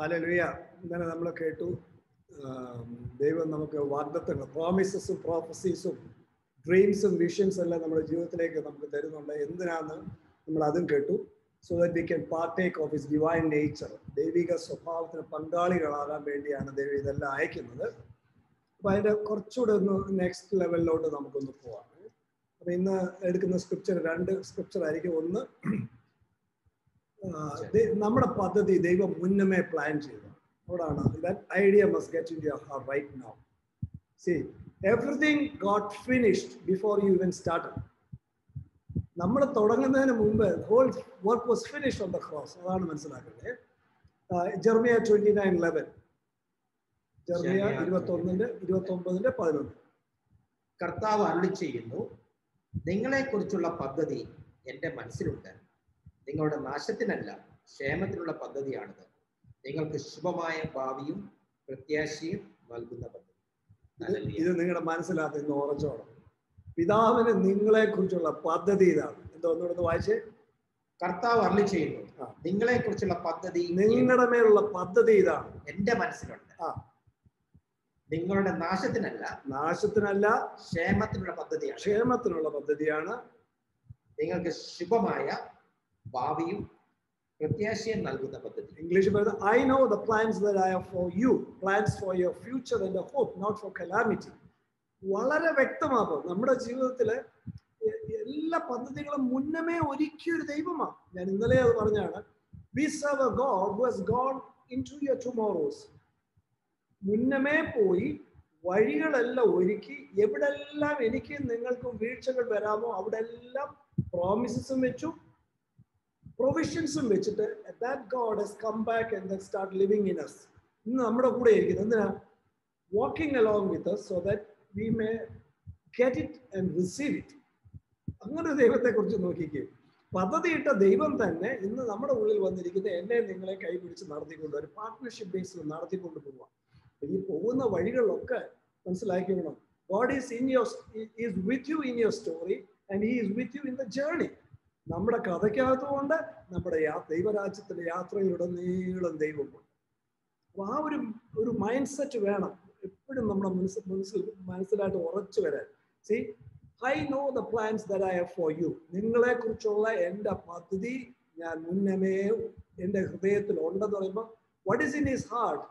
ഹാലലുയ ഇന്നലെ നമ്മൾ കേട്ടു. ദൈവം നമുക്ക് വാഗ്ദത്തങ്ങൾ പ്രോമിസസും പ്രോഫസീസും ഡ്രീംസും വിഷൻസും എല്ലാം നമ്മുടെ ജീവിതത്തിലേക്ക് നമുക്ക് തരുന്നുണ്ട്. എന്തിനാന്ന് നമ്മൾ അതും കേട്ടു. So that we can partake of his divine nature ദൈവിക സ്വഭാവത്തിന് പങ്കാളികളാകാൻ വേണ്ടിയാണ് ദൈവം ഇതെല്ലാം അയക്കുന്നത്. അപ്പം അതിന്റെ കുറച്ചുകൂടെ ഒന്ന് നെക്സ്റ്റ് ലെവലിലോട്ട് നമുക്കൊന്ന് പോവാം. അപ്പം ഇന്ന് എടുക്കുന്ന സ്ക്രിപ്ചർ രണ്ട് സ്ക്രിപ്ചർ ആയിരിക്കും. ഒന്ന് നമ്മുടെ പദ്ധതി ദൈവം മുന്നമേ പ്ലാൻ ചെയ്തു. അവിടാണ്. That idea must get in your heart right now see everything got finished before you even start നമ്മൾ തുടങ്ങുന്നതിന് മുമ്പ് whole work was finished on the cross അതാണ് മനസ്സിലാക്കുന്നത്. Jeremiah twenty nine eleven Jeremiah Jeremiah ഇരുപത്തി ഒന്നിന്റെ ഇരുപത്തി ഒമ്പതിന്റെ പതിനൊന്ന്. കർത്താവ് അരുളി ചെയ്യുന്നു നിങ്ങളെക്കുറിച്ചുള്ള പദ്ധതി എന്റെ മനസ്സിലുണ്ട്. നിങ്ങളുടെ നാശത്തിനല്ല ക്ഷേമത്തിനുള്ള പദ്ധതിയാണിത്. നിങ്ങൾക്ക് ശുഭമായ ഭാവിയും പ്രത്യാശയും നൽകുന്ന പദ്ധതി. ഇത് നിങ്ങളുടെ മനസ്സിലാത്ത ഇന്ന് ഉറച്ചോണം. പിതാവിന് നിങ്ങളെ കുറിച്ചുള്ള പദ്ധതി ഇതാണ്. എന്തോ ഒന്നുകൂടെ വായിച്ച്. കർത്താവ് അരുളി ചെയ്യുന്നു. നിങ്ങളെ കുറിച്ചുള്ള പദ്ധതി നിങ്ങളുടെ മേലുള്ള പദ്ധതി ഇതാണ്. എന്റെ മനസ്സിലുണ്ട്. ആ. നിങ്ങളുടെ നാശത്തിനല്ല നാശത്തിനല്ല ക്ഷേമത്തിനുള്ള പദ്ധതിയാണ്. ക്ഷേമത്തിനുള്ള പദ്ധതിയാണ്. നിങ്ങൾക്ക് ശുഭമായ ഭാവിയും പ്രത്യാശയും നൽകുന്ന പദ്ധതി. ഇംഗ്ലീഷ് പറയുന്നത് I know the plans that I have for you plans for your future hope not for calamity വളരെ വ്യക്തമാകും. നമ്മുടെ ജീവിതത്തിലെ എല്ലാ പദ്ധതികളും മുന്നമേ ഒരുക്കിയ ഒരു ദൈവമാണ്. ഞാൻ ഇന്നലെ അത് പറഞ്ഞാണ്. We serve a God who has gone in to your tomorrows മുന്നമേ പോയി വഴികളെല്ലാം ഒരുക്കി എവിടെല്ലാം എനിക്ക് നിങ്ങൾക്കും വീഴ്ചകൾ വരാമോ അവിടെ എല്ലാം പ്രോമിസസും വെച്ചു. പ്രൊവിഷൻസും വെച്ചിട്ട് that God has come back and start living in us ഇന്ന് നമ്മുടെ കൂടെ ഇരിക്കുന്നത് എന്തിനാ? Walking along with us so that we may get it and receive it അങ്ങനെ ദൈവത്തെ കുറിച്ച് നോക്കിക്കേ. പദ്ധതിയിട്ട ദൈവം തന്നെ ഇന്ന് നമ്മുടെ ഉള്ളിൽ വന്നിരിക്കുന്ന എന്നെ നിങ്ങളെ കൈപിടിച്ച് നടത്തിക്കൊണ്ട് ഒരു പാർട്ട്ണർഷിപ്പ് ബേസിൽ നടത്തിക്കൊണ്ട് പോവാം ഈ പോകുന്ന വഴികളിലൊക്കെ മനസ്സിലാക്കിക്കണം God is in your is with you in your story and is with you in the journey നമ്മുടെ കഥയ്ക്കകത്തുകൊണ്ട് നമ്മുടെ യാ- ദൈവരാജ്യത്തിന്റെ യാത്രയിലുടനീളം ദൈവമുണ്ട്. അപ്പൊ ആ ഒരു ഒരു മൈൻഡ് സെറ്റ് വേണം എപ്പോഴും നമ്മുടെ മനസ്സ് മനസ്സിൽ മനസ്സിലായിട്ട് ഉറച്ചു വരാൻ. See I know the plans that I for you നിങ്ങളെ കുറിച്ചുള്ള എന്റെ പദ്ധതി ഞാൻ മുന്നമേ എന്റെ ഹൃദയത്തിൽ ഉണ്ടെന്ന് പറയുമ്പോൾ what is in his heart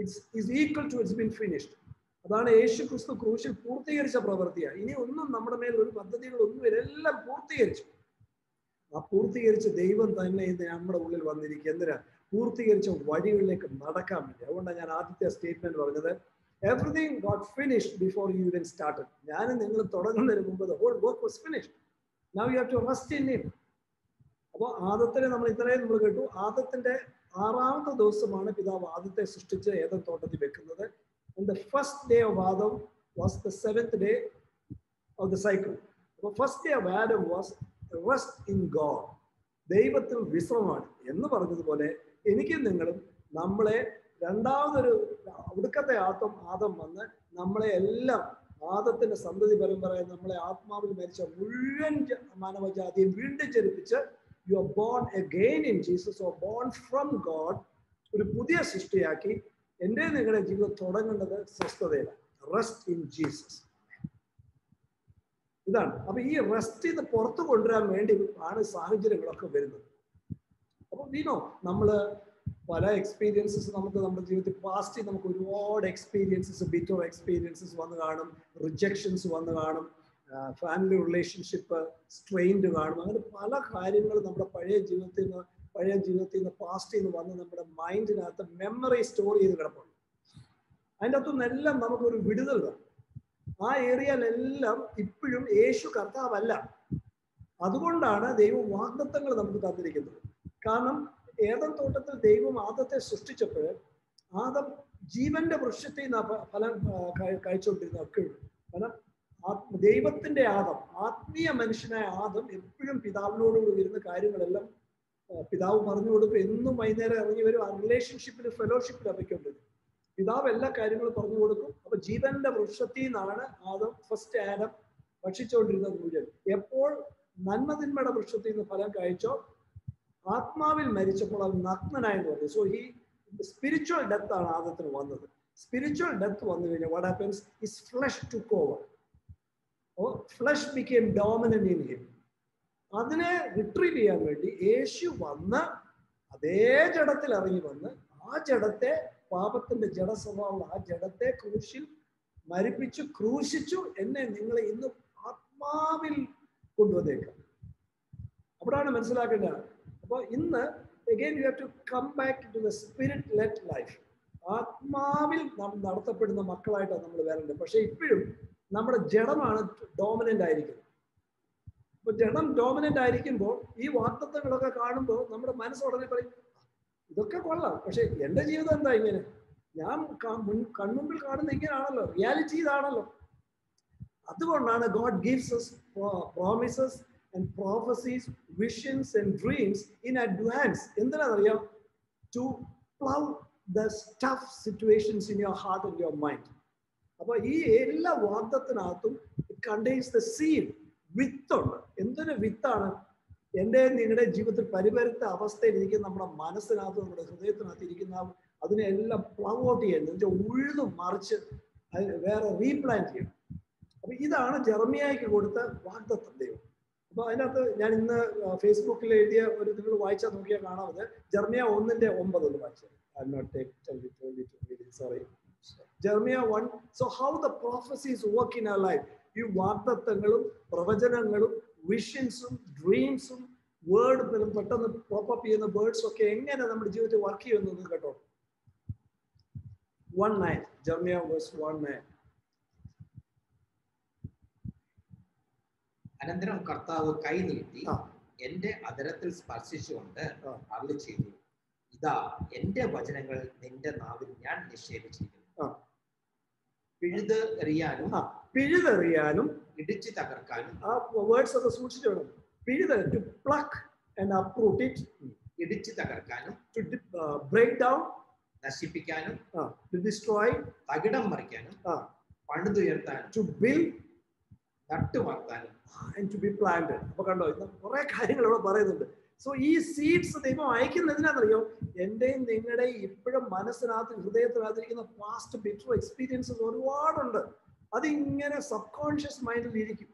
it's is equal to it's been finished അതാണ് യേശു ക്രിസ്തു ക്രൂശിൽ പൂർത്തീകരിച്ച പ്രവൃത്തിയാണ്. ഇനി ഒന്നും നമ്മുടെ മേൽ ഒരു പദ്ധതികളൊന്നും. എല്ലാം പൂർത്തീകരിച്ചു. ആ പൂർത്തീകരിച്ച ദൈവം തന്നെ ഇന്ന് നമ്മുടെ ഉള്ളിൽ വന്നിരിക്കുക. എന്തിനാ? പൂർത്തീകരിച്ച വഴികളിലേക്ക് നടക്കാൻ വേണ്ടി. അതുകൊണ്ടാണ് ഞാൻ ആദ്യത്തെ സ്റ്റേറ്റ്മെന്റ് പറഞ്ഞത്. Everything got finished before you even start ഞാൻ നിങ്ങൾ തുടങ്ങുന്നതിന് മുമ്പ് whole work was finished now you have to rest in him അപ്പോൾ ആദത്തിനെ നമ്മൾ ഇത്രയും നമ്മൾ കേട്ടു. ആദത്തിന്റെ ആറാമത്തെ ദിവസമാണ് പിതാവ് ആദത്തെ സൃഷ്ടിച്ച് ഏതൻ തോട്ടത്തിൽ വെക്കുന്നത്. The first day of Adam was the seventh day of the cycle അപ്പോൾ first day of Adam was rest in God ദൈവത്തിൽ വിശ്രമമാണ് എന്ന് പറഞ്ഞതുപോലെ എനിക്കും നിങ്ങളും നമ്മളെ രണ്ടാമതൊരു ഒടുക്കത്തെ ആത്തം ആദം വന്ന് നമ്മളെ എല്ലാം ആദത്തിന്റെ സന്തതി പരമ്പര നമ്മളെ ആത്മാവിൽ മരിച്ച മുഴുവൻ മാനവജാതിയെ വീണ്ടും ജനിപ്പിച്ച് you are born again in Jesus or born from God ഒരു പുതിയ സൃഷ്ടിയാക്കി എന്റെ നിങ്ങളുടെ ജീവിതം തുടങ്ങേണ്ടത് സ്വസ്ഥതയിലാണ്. റെസ്റ്റ് ഇൻ ജീസസ് ഇതാണ്. അപ്പൊ ഈ റെസ്റ്റ് ഇത് പുറത്തു കൊണ്ടുവരാൻ വേണ്ടി ആണ് സാഹചര്യങ്ങളൊക്കെ വരുന്നത്. അപ്പൊ വീണോ നമ്മൾ പല എക്സ്പീരിയൻസസ് നമുക്ക് നമ്മുടെ ജീവിതത്തിൽ പാസ്റ്റിൽ നമുക്ക് ഒരുപാട് എക്സ്പീരിയൻസസ് ബിറ്റോ എക്സ്പീരിയൻസസ് വന്ന് കാണും റിജക്ഷൻസ് വന്ന് കാണും ഫാമിലി റിലേഷൻഷിപ്പ് സ്ട്രെയിൻഡ് കാണും. അങ്ങനെ പല കാര്യങ്ങളും നമ്മുടെ പഴയ ജീവിതത്തിൽ നിന്ന് പഴയ ജീവിതത്തിൽ നിന്ന് പാസ്റ്റിൽ നിന്ന് വന്ന് നമ്മുടെ മൈൻഡിനകത്ത് മെമ്മറി സ്റ്റോർ ചെയ്ത് കിടപ്പുണ്ട്. അതിന്റെ അകത്തുനിന്നെല്ലാം നമുക്കൊരു വിടുതൽ വേണം. ആ ഏരിയയിലെല്ലാം ഇപ്പോഴും യേശു കർത്താവല്ല. അതുകൊണ്ടാണ് ദൈവം വാഗ്ദത്തങ്ങൾ നമുക്ക് തന്നിരിക്കുന്നത്. കാരണം ഏതൻ തോട്ടത്തിൽ ദൈവം ആദത്തെ സൃഷ്ടിച്ചപ്പോൾ ആദം ജീവന്റെ വൃക്ഷത്തിൽ നിന്ന് ഫലം കഴിച്ചുകൊണ്ടിരുന്ന ഒക്കെ കാരണം ആ- ദൈവത്തിന്റെ ആദം ആത്മീയ മനുഷ്യനായ ആദം എപ്പോഴും പിതാവിനോടുകൂടി വരുന്ന കാര്യങ്ങളെല്ലാം പിതാവ് പറഞ്ഞു കൊടുക്കും. എന്നും വൈകുന്നേരം ഇറങ്ങി വരും. ആ റിലേഷൻഷിപ്പിൽ ഫെലോഷിപ്പിൽ അപയ്ക്കൊണ്ടിരുന്നു പിതാവ് എല്ലാ കാര്യങ്ങളും പറഞ്ഞു കൊടുക്കും. അപ്പൊ ജീവന്റെ വൃക്ഷത്തിൽ നിന്നാണ് ആദം ഫസ്റ്റ് ആദം ഭക്ഷിച്ചുകൊണ്ടിരുന്ന മുഴുവൻ എപ്പോൾ നന്മതിന്മയുടെ വൃക്ഷത്തിൽ നിന്ന് ഫലം കഴിച്ചോ ആത്മാവിൽ മരിച്ചപ്പോൾ അവൻ നഗ്നനായെന്ന് പറഞ്ഞു സോ ഈ സ്പിരിച്വൽ ഡെത്ത് ആണ് ആദത്തിന് വന്നത്. സ്പിരിച്വൽ ഡെത്ത് വന്നു കഴിഞ്ഞാൽ what happens is flesh took over oh flesh became dominant in him അതിനെ റിട്രീവ് ചെയ്യാൻ വേണ്ടി യേശു വന്ന് അതേ ജഡത്തിൽ ഇറങ്ങി വന്ന് ആ ജഡത്തെ പാപത്തിന്റെ ജഡ സ്വഭാവമുള്ള ആ ജഡത്തെ ക്രൂശിൽ മരിപ്പിച്ചു ക്രൂശിച്ചു എന്നെ നിങ്ങളെ ഇന്ന് ആത്മാവിൽ കൊണ്ടുവന്നേക്കാം. അവിടാണ് മനസ്സിലാക്കേണ്ടത് അപ്പോൾ ഇന്ന് again you have to come back to the spirit led life. ആത്മാവിൽ നാം നടത്തപ്പെടുന്ന മക്കളായിട്ടാണ് നമ്മൾ വരേണ്ടത്. പക്ഷെ ഇപ്പോഴും നമ്മുടെ ജഡമാണ് ഡോമിനന്റ് ആയിരിക്കുന്നത്. അപ്പൊ ജഡം ഡോമിനന്റ് ആയിരിക്കുമ്പോൾ ഈ വാർത്തത്വങ്ങളൊക്കെ കാണുമ്പോൾ നമ്മുടെ മനസ്സ് ഉടനെ പറയും ഇതൊക്കെ കൊള്ളാം. പക്ഷെ എന്റെ ജീവിതം എന്താ ഇങ്ങനെ? ഞാൻ മുൻ- കൺമുമ്പിൽ കാണുന്ന ഇങ്ങനെയാണല്ലോ. റിയാലിറ്റി ഇതാണല്ലോ. അതുകൊണ്ടാണ് God gives us promises and prophecies visions and dreams in advance എന്തിനാണെന്നറിയാം? To plough the stuff situations in your heart and your mind അപ്പൊ ഈ എല്ലാ വാഗ്ദത്തിനകത്തും കണ്ടെയ്ൻസ് ദ സീഡ് വിത്തുണ്ട് എന്തൊരു വിത്താണ്? എന്റെ നിങ്ങളുടെ ജീവിതത്തിൽ പരിപരുത്ത അവസ്ഥയിൽ ഇരിക്കുന്ന നമ്മുടെ മനസ്സിനകത്ത് നമ്മുടെ ഹൃദയത്തിനകത്ത് ഇരിക്കുന്ന അതിനെല്ലാം പ്ലവ് ഔട്ട് ചെയ്യണം എന്നുവെച്ചാൽ ഉഴുതും മറിച്ച് അതിന് വേറെ റീപ്ലാൻ ചെയ്യണം. അപ്പൊ ഇതാണ് ജർമിയായിക്ക് കൊടുത്ത വാഗ്ദത്തം ദൈവം. അപ്പൊ അതിനകത്ത് ഞാൻ ഇന്ന് ഫേസ്ബുക്കിൽ എഴുതിയ ഒരു നിങ്ങൾ വായിച്ചാൽ നോക്കിയാൽ കാണാമത് ജെർമിയ ഒന്നിന്റെ ഒമ്പത് ഒന്ന് വായിച്ചത് sorry Jeremiah one so how the prophecies work in our life ഈ വാർത്തത്വങ്ങളും പ്രവചനങ്ങളും വിഷൻസും ഡ്രീംസും വേർഡ് പെട്ടെന്ന് പോപ്പപ്പ് ചെയ്യുന്ന വേർഡ്സ് ഒക്കെ എങ്ങനെ നമ്മുടെ ജീവിതത്തിൽ വർക്ക് ചെയ്യുന്നത് കേട്ടോ one nine Jeremiah verse one nine അനന്തരം കർത്താവ് കൈ നീട്ടി. എന്റെ അതരത്തിൽ സ്പർശിച്ചുകൊണ്ട്. അരുളി ചെയ്തു ഇതാ എന്റെ വചനങ്ങൾ നിന്റെ നാവിൽ ഞാൻ നിക്ഷേപിച്ചിരിക്കുന്നു. പിഴുത് എറിയാനും പിഴുതെറിയാനും ഇടിച്ചു തകർക്കാനും ആ വേർഡ്സ് ഒക്കെ സൂക്ഷിച്ചു വേണം. പിഴുത to pluck and uproot it ഇടിച്ചു തകർക്കാനും ടു ബ്രേക്ക് ഡൗൺ നശിപ്പിക്കാനും ടു ഡിസ്ട്രോയ് തകിടം മറിക്കാനും. പണിതുയർത്താനും ടു ബിൽഡ് നട്ടുവളർത്താനും. ആൻഡ് ടു ബി പ്ലാന്റഡ് അപ്പൊ കണ്ടോ ഇന്ന് കുറെ കാര്യങ്ങൾ ഇവിടെ പറയുന്നുണ്ട്. സോ ഈ സീഡ്സ് ദൈവം അയക്കുന്നതിനാണെന്നറിയോ എന്റെയും നിങ്ങളുടെയും ഇപ്പോഴും മനസ്സിനകത്ത് ഹൃദയത്തിനകത്തിരിക്കുന്ന പാസ്റ്റ് ബിറ്റർ എക്സ്പീരിയൻസസ് ഒരുപാടുണ്ട്. അതിങ്ങനെ സബ് കോൺഷ്യസ് മൈൻഡിൽ ഇരിക്കും.